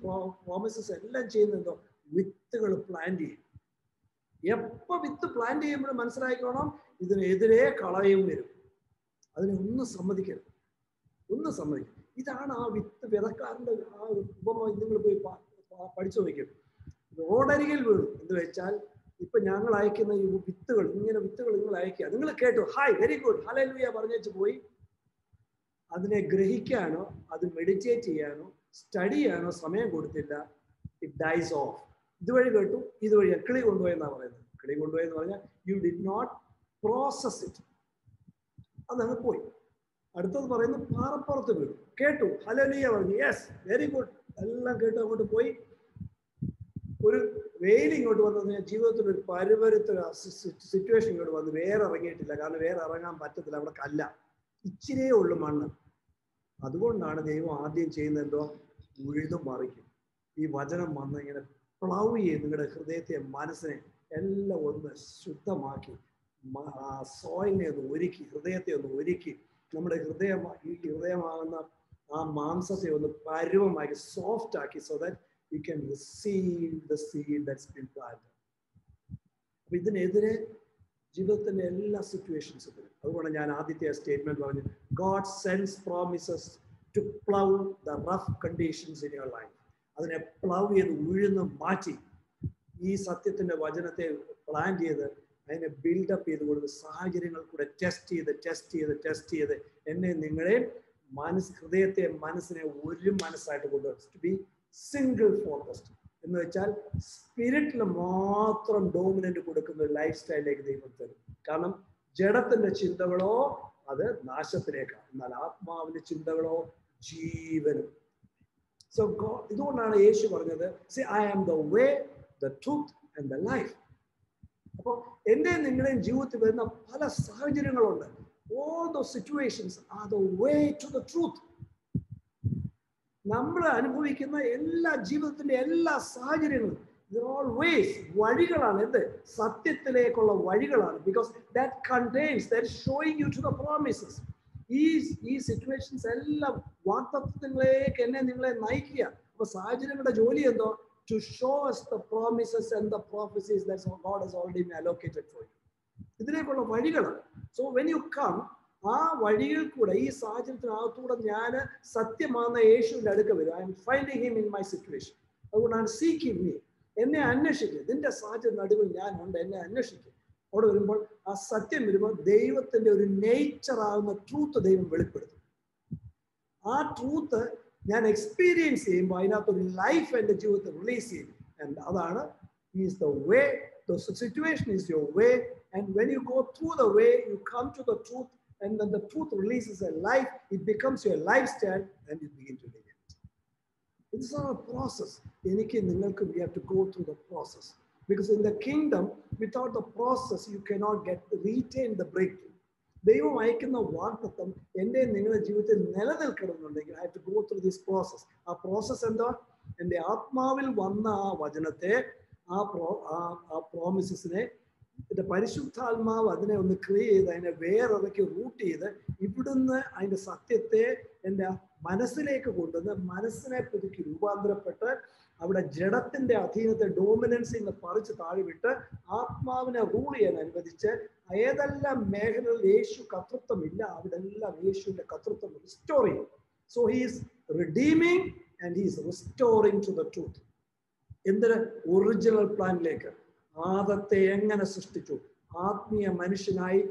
പ്രോമിസസ് എല്ലാം ചെയ്യുന്നുണ്ടോ വിത്തുകൾ പ്ലാൻ ചെയ്യും എപ്പോ വിത്ത് പ്ലാൻ ചെയ്യുമ്പോഴും മനസ്സിലാക്കണം ഇതിനെതിരെ കളയും വരും. അതിനെ ഒന്നും സമ്മതിക്കരുത്. ഒന്നും സമ്മതിക്കും ഇതാണ് ആ വിത്ത് വിതക്കാരന്റെ ആ ഒരു ഉപമ നിങ്ങൾ പോയി പഠിച്ചു നോക്കും റോഡരികിൽ വീഴും എന്ന് വെച്ചാൽ ഇപ്പൊ ഞങ്ങൾ അയക്കുന്ന ഈ വിത്തുകൾ ഇങ്ങനെ വിത്തുകൾ നിങ്ങൾ അയക്കുക. നിങ്ങൾ കേട്ടു. ഹായ് വെരി ഗുഡ് ഹലലുയ പറഞ്ഞു പോയി. അതിനെ ഗ്രഹിക്കാനോ അത് മെഡിറ്റേറ്റ് ചെയ്യാനോ സ്റ്റഡി ചെയ്യാനോ സമയം കൊടുത്തില്ല. ഇറ്റ് ഡൈസ് ഓഫ് ഇതുവഴി കേട്ടു ഇതുവഴി കിളി കൊണ്ടുപോയെന്നാണ് പറയുന്നത്? കിളി കൊണ്ടുപോയെന്ന് പറഞ്ഞാൽ you did not process it അതങ്ങ് പോയി. അടുത്തത് പറയുന്നത് പാറപ്പുറത്ത് വീണു. കേട്ടു. ഹലലിയ പറഞ്ഞു. യെസ് വെരി ഗുഡ് എല്ലാം കേട്ടു അങ്ങോട്ട് പോയി. ഒരു വെയിൽ ഇങ്ങോട്ട് വന്നു കഴിഞ്ഞാൽ ജീവിതത്തിൽ ഒരു പരുപരുത്തൊരു സിറ്റുവേഷൻ ഇങ്ങോട്ട് വന്ന് വേറെ ഇറങ്ങിയിട്ടില്ല. കാരണം വേറെ ഇറങ്ങാൻ പറ്റത്തില്ല. അവിടെ കല്ല. ഇച്ചിരിയേ ഉള്ളു മണ്ണ്. അതുകൊണ്ടാണ് ദൈവം ആദ്യം ചെയ്യുന്നത് എന്തോ? ഉഴുതു മറിക്കും. ഈ വചനം വന്ന് ഇങ്ങനെ പ്ലവ് ചെയ്ത് നിങ്ങളുടെ ഹൃദയത്തെ മനസ്സിനെ എല്ലാം ഒന്ന് ശുദ്ധമാക്കി ആ സോയിലിനെ ഒന്ന് ഒരുക്കി ഹൃദയത്തെ ഒന്ന് ഒരുക്കി നമ്മുടെ ഹൃദയം ഈ ഹൃദയമാകുന്ന ആ മാംസത്തെ ഒന്ന് പരുവമാക്കി സോഫ്റ്റ് ആക്കി so that you can receive the seed that's been plant അപ്പൊ ഇതിനെതിരെ ജീവിതത്തിന്റെ എല്ലാ സിറ്റുവേഷൻസും വരും അതുകൊണ്ട് ഞാൻ ആദ്യത്തെ സ്റ്റേറ്റ്മെന്റ് പറഞ്ഞു God sends promises to plough the rough conditions in your life അതിനെ പ്ലവ് ചെയ്ത് ഉഴുന്ന് മാറ്റി. ഈ സത്യത്തിന്റെ വചനത്തെ പ്ലാൻ ചെയ്ത് അതിനെ ബിൽഡപ്പ് ചെയ്ത് കൊടുത്ത് സാഹചര്യങ്ങൾ കൂടെ ടെസ്റ്റ് ചെയ്ത് ടെസ്റ്റ് ചെയ്ത് ടെസ്റ്റ് ചെയ്ത് എന്നെ നിങ്ങളെ മനസ് ഹൃദയത്തെ മനസ്സിനെ ഒരു മനസ്സായിട്ട് കൊണ്ടുവരും ടു ബി സിംഗിൾ ഫോക്കസ്ഡ് എന്ന് വെച്ചാൽ സ്പിരിറ്റിൽ മാത്രം ഡോമിനന്റ് കൊടുക്കുന്ന ഒരു ലൈഫ് സ്റ്റൈലിലേക്ക് ദൈവം തരും. കാരണം ജഡത്തിന്റെ ചിന്തകളോ അത് നാശത്തിലേക്കാണ്. എന്നാൽ ആത്മാവിന്റെ ചിന്തകളോ ജീവനും. സോ ഇതുകൊണ്ടാണ് യേശു പറഞ്ഞത് see I am the way the truth and the life അപ്പോൾ എന്റെ നിങ്ങളുടെയും ജീവിതത്തിൽ വരുന്ന പല സാഹചര്യങ്ങളുണ്ട്. All those situations are the way to the truth നമ്മൾ അനുഭവിക്കുന്ന എല്ലാ ജീവിതത്തിന്റെ എല്ലാ സാഹചര്യങ്ങളും ഓൾവേസ് വഴികളാണ്. എന്ത്? സത്യത്തിലേക്കുള്ള വഴികളാണ്. Because that contains that showing you to the promises ഈ ഈ സിറ്റുവേഷൻസ് എല്ലാം വാർത്തത്വത്തിലേക്ക് എന്നെ നിങ്ങളെ നയിക്കുക. അപ്പൊ സാഹചര്യങ്ങളുടെ ജോലി എന്തോ? To show us the promises and the prophecies that God has already allocated for you. ഇതിലേക്കുള്ള വഴികളാണ്. സോ വെൻ യു കം ആ വഴിയിൽ കൂടെ ഈ സാഹചര്യത്തിനകത്തൂടെ ഞാൻ സത്യമാകുന്ന യേശുവിന്റെ അടുക്ക വരും. I am finding him in my situation അതുകൊണ്ടാണ് സീക്കിങ് മീ എന്നെ അന്വേഷിക്കുക നിന്റെ സാഹചര്യം നടുവിൽ ഞാനുണ്ട്. എന്നെ അന്വേഷിക്കുക അവിടെ വരുമ്പോൾ ആ സത്യം വരുമ്പോൾ ദൈവത്തിന്റെ ഒരു നേച്ചറാകുന്ന ട്രൂത്ത് ദൈവം വെളിപ്പെടുത്തും. ആ ട്രൂത്ത് ഞാൻ എക്സ്പീരിയൻസ് ചെയ്യുമ്പോൾ അതിനകത്തൊരു ലൈഫ് എന്റെ ജീവിതത്തിൽ റിലീസ് ചെയ്യും. ആൻഡ് അതാണ് is the way the situation is your way and when you go through the way you come to the truth and when the truth releases a life it becomes your lifestyle and you begin to live it it's a process എനിക്ക് നിങ്ങൾക്ക് we have to go through the process because in the kingdom without the process you cannot get retain the break ദൈവം അയക്കുന്ന വാർത്തത്വം എൻ്റെ നിങ്ങളുടെ ജീവിതത്തിൽ നിലനിൽക്കണമെന്നുണ്ടെങ്കിൽ I to go through this process ആ process എന്താ എൻ്റെ ആത്മാവിൽ വന്ന ആ വചനത്തെ ആ പ്രോ ആ ആ പ്രോമിസസിനെ എന്റെ പരിശുദ്ധാത്മാവ് അതിനെ ഒന്ന് ക്രിയ ചെയ്ത് അതിനെ വേറൊക്കെ റൂട്ട് ചെയ്ത് ഇവിടുന്ന് അതിന്റെ സത്യത്തെ എന്റെ മനസ്സിലേക്ക് കൊണ്ടുവന്ന് മനസ്സിനെ പുതുക്കി രൂപാന്തരപ്പെട്ട് അവിടെ ജഡത്തിന്റെ അധീനത്തെ ഡോമിനൻസിൽ നിന്ന് പറിച്ച് താഴെവിട്ട് ആത്മാവിനെ റൂൾ ചെയ്യാൻ അനുവദിച്ച് ഏതെല്ലാം മേഖലകളിൽ യേശു കർത്തൃത്വമില്ല അവിടെ എല്ലാം യേശുവിന്റെ കർത്തൃത്വം റിസ്റ്റോർ ചെയ്യും. So he's redeeming and he's restoring to the truth എന്തിന് ഒറിജിനൽ പ്ലാനിലേക്ക് ആദത്തെ എങ്ങനെ സൃഷ്ടിച്ചു? ആത്മീയ മനുഷ്യനായി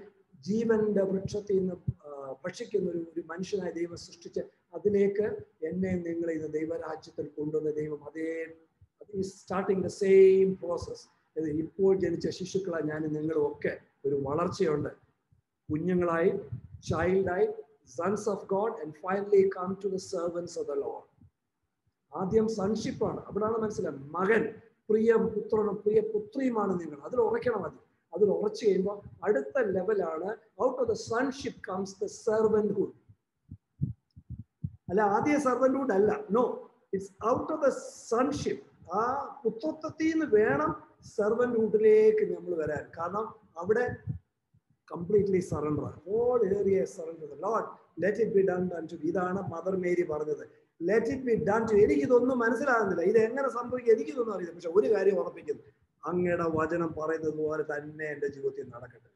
ജീവന്റെ വൃക്ഷത്തിൽ നിന്ന് ഭക്ഷിക്കുന്ന ഒരു ഒരു മനുഷ്യനായി ദൈവം സൃഷ്ടിച്ച് അതിലേക്ക് എന്നെ നിങ്ങളെ ഇന്ന് ദൈവരാജ്യത്തിൽ കൊണ്ടുവന്ന ദൈവം. അതേ സ്റ്റാർട്ടിങ് ദ സെയിം പ്രോസസ് ഇപ്പോൾ ജനിച്ച ശിശുക്കളെ ഞാൻ നിങ്ങളും ഒക്കെ ഒരു വളർച്ചയുണ്ട്. കുഞ്ഞുങ്ങളായി ചൈൽഡായി sons of God and finally come to the servants of the Lord ആദ്യം സൺഷിപ്പാണ് അവിടാണ് മനസ്സിലായത്. മകൻ പ്രിയ പുത്രനും പ്രിയ പുത്രിയുമാണ് നിങ്ങൾ. അതിൽ ഉറയ്ക്കണം മതി അതിൽ ഉറച്ചു കഴിയുമ്പോൾ അടുത്ത ലെവലാണ് out of the sonship comes the servanthood അല്ല ആദ്യ സെർവൻഹുഡ് അല്ല. No it's out of the sonship ആ പുത്രത്വത്തിൽ നിന്ന് വേണം സെർവൻഹുഡിലേക്ക് നമ്മൾ വരാൻ. കാരണം അവിടെ completely surrender whole area surrender Lord let it be done ഇതാണ് മദർ മേരി പറഞ്ഞത്. Let it be done to എനിക്കിതൊന്നും മനസ്സിലാകുന്നില്ല. ഇത് എങ്ങനെ സംഭവിക്കും എനിക്കിതൊന്നും അറിയില്ല. പക്ഷെ ഒരു കാര്യം ഉറപ്പിക്കുന്നു. അങ്ങയുടെ വചനം പറയുന്നത് പോലെ തന്നെ എന്റെ ജീവിതത്തിൽ നടക്കട്ടെ.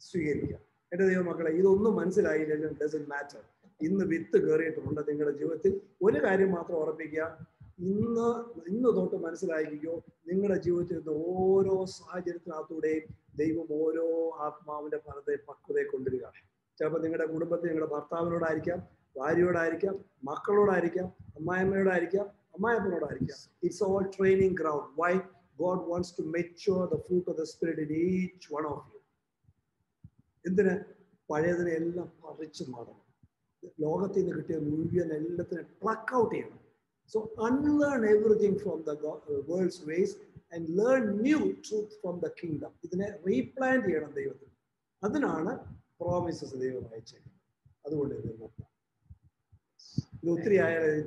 സ്വീകരിക്കാം എന്റെ ദൈവമക്കളെ ഇതൊന്നും മനസ്സിലായില്ലെങ്കിലും മാറ്റർ ഇന്ന് വിത്ത് കയറിയിട്ടുണ്ട് നിങ്ങളുടെ ജീവിതത്തിൽ. ഒരു കാര്യം മാത്രം ഉറപ്പിക്കുക. ഇന്ന് ഇന്ന് തൊട്ട് മനസ്സിലായിരിക്കോ നിങ്ങളുടെ ജീവിതത്തിൽ നിന്ന് ഓരോ സാഹചര്യത്തിനകത്തൂടെയും ദൈവം ഓരോ ആത്മാവിന്റെ ഫലത്തെ പക്വതയെ കൊണ്ടുവരികയാണ് ചിലപ്പോൾ നിങ്ങളുടെ കുടുംബത്തിൽ നിങ്ങളുടെ ഭർത്താവിനോടായിരിക്കാം. ഭാര്യയോടായിരിക്കാം മക്കളോടായിരിക്കാം അമ്മായിമ്മയോടായിരിക്കാം അമ്മായപ്പനോടായിരിക്കാം it's all training ground why God wants to mature the fruit of the spirit in each one of you എന്തിന്? പഴയതിനെ എല്ലാം പറിച്ചു മാറണം. ലോകത്തിൽ നിന്ന് കിട്ടിയ മുഴുവൻ എല്ലാത്തിനും പ്ലക്ക് ഔട്ട് ചെയ്യണം. So unlearn everything from the world's ways and learn new truth from the kingdom ഇതിനെ റീപ്ലാൻ ചെയ്യണം ദൈവത്തിന്. അതിനാണ് പ്രോമിസസ് ദൈവം അയച്ചേക്കുന്നത്. അതുകൊണ്ട് ഇത് Vou é triar ela aí,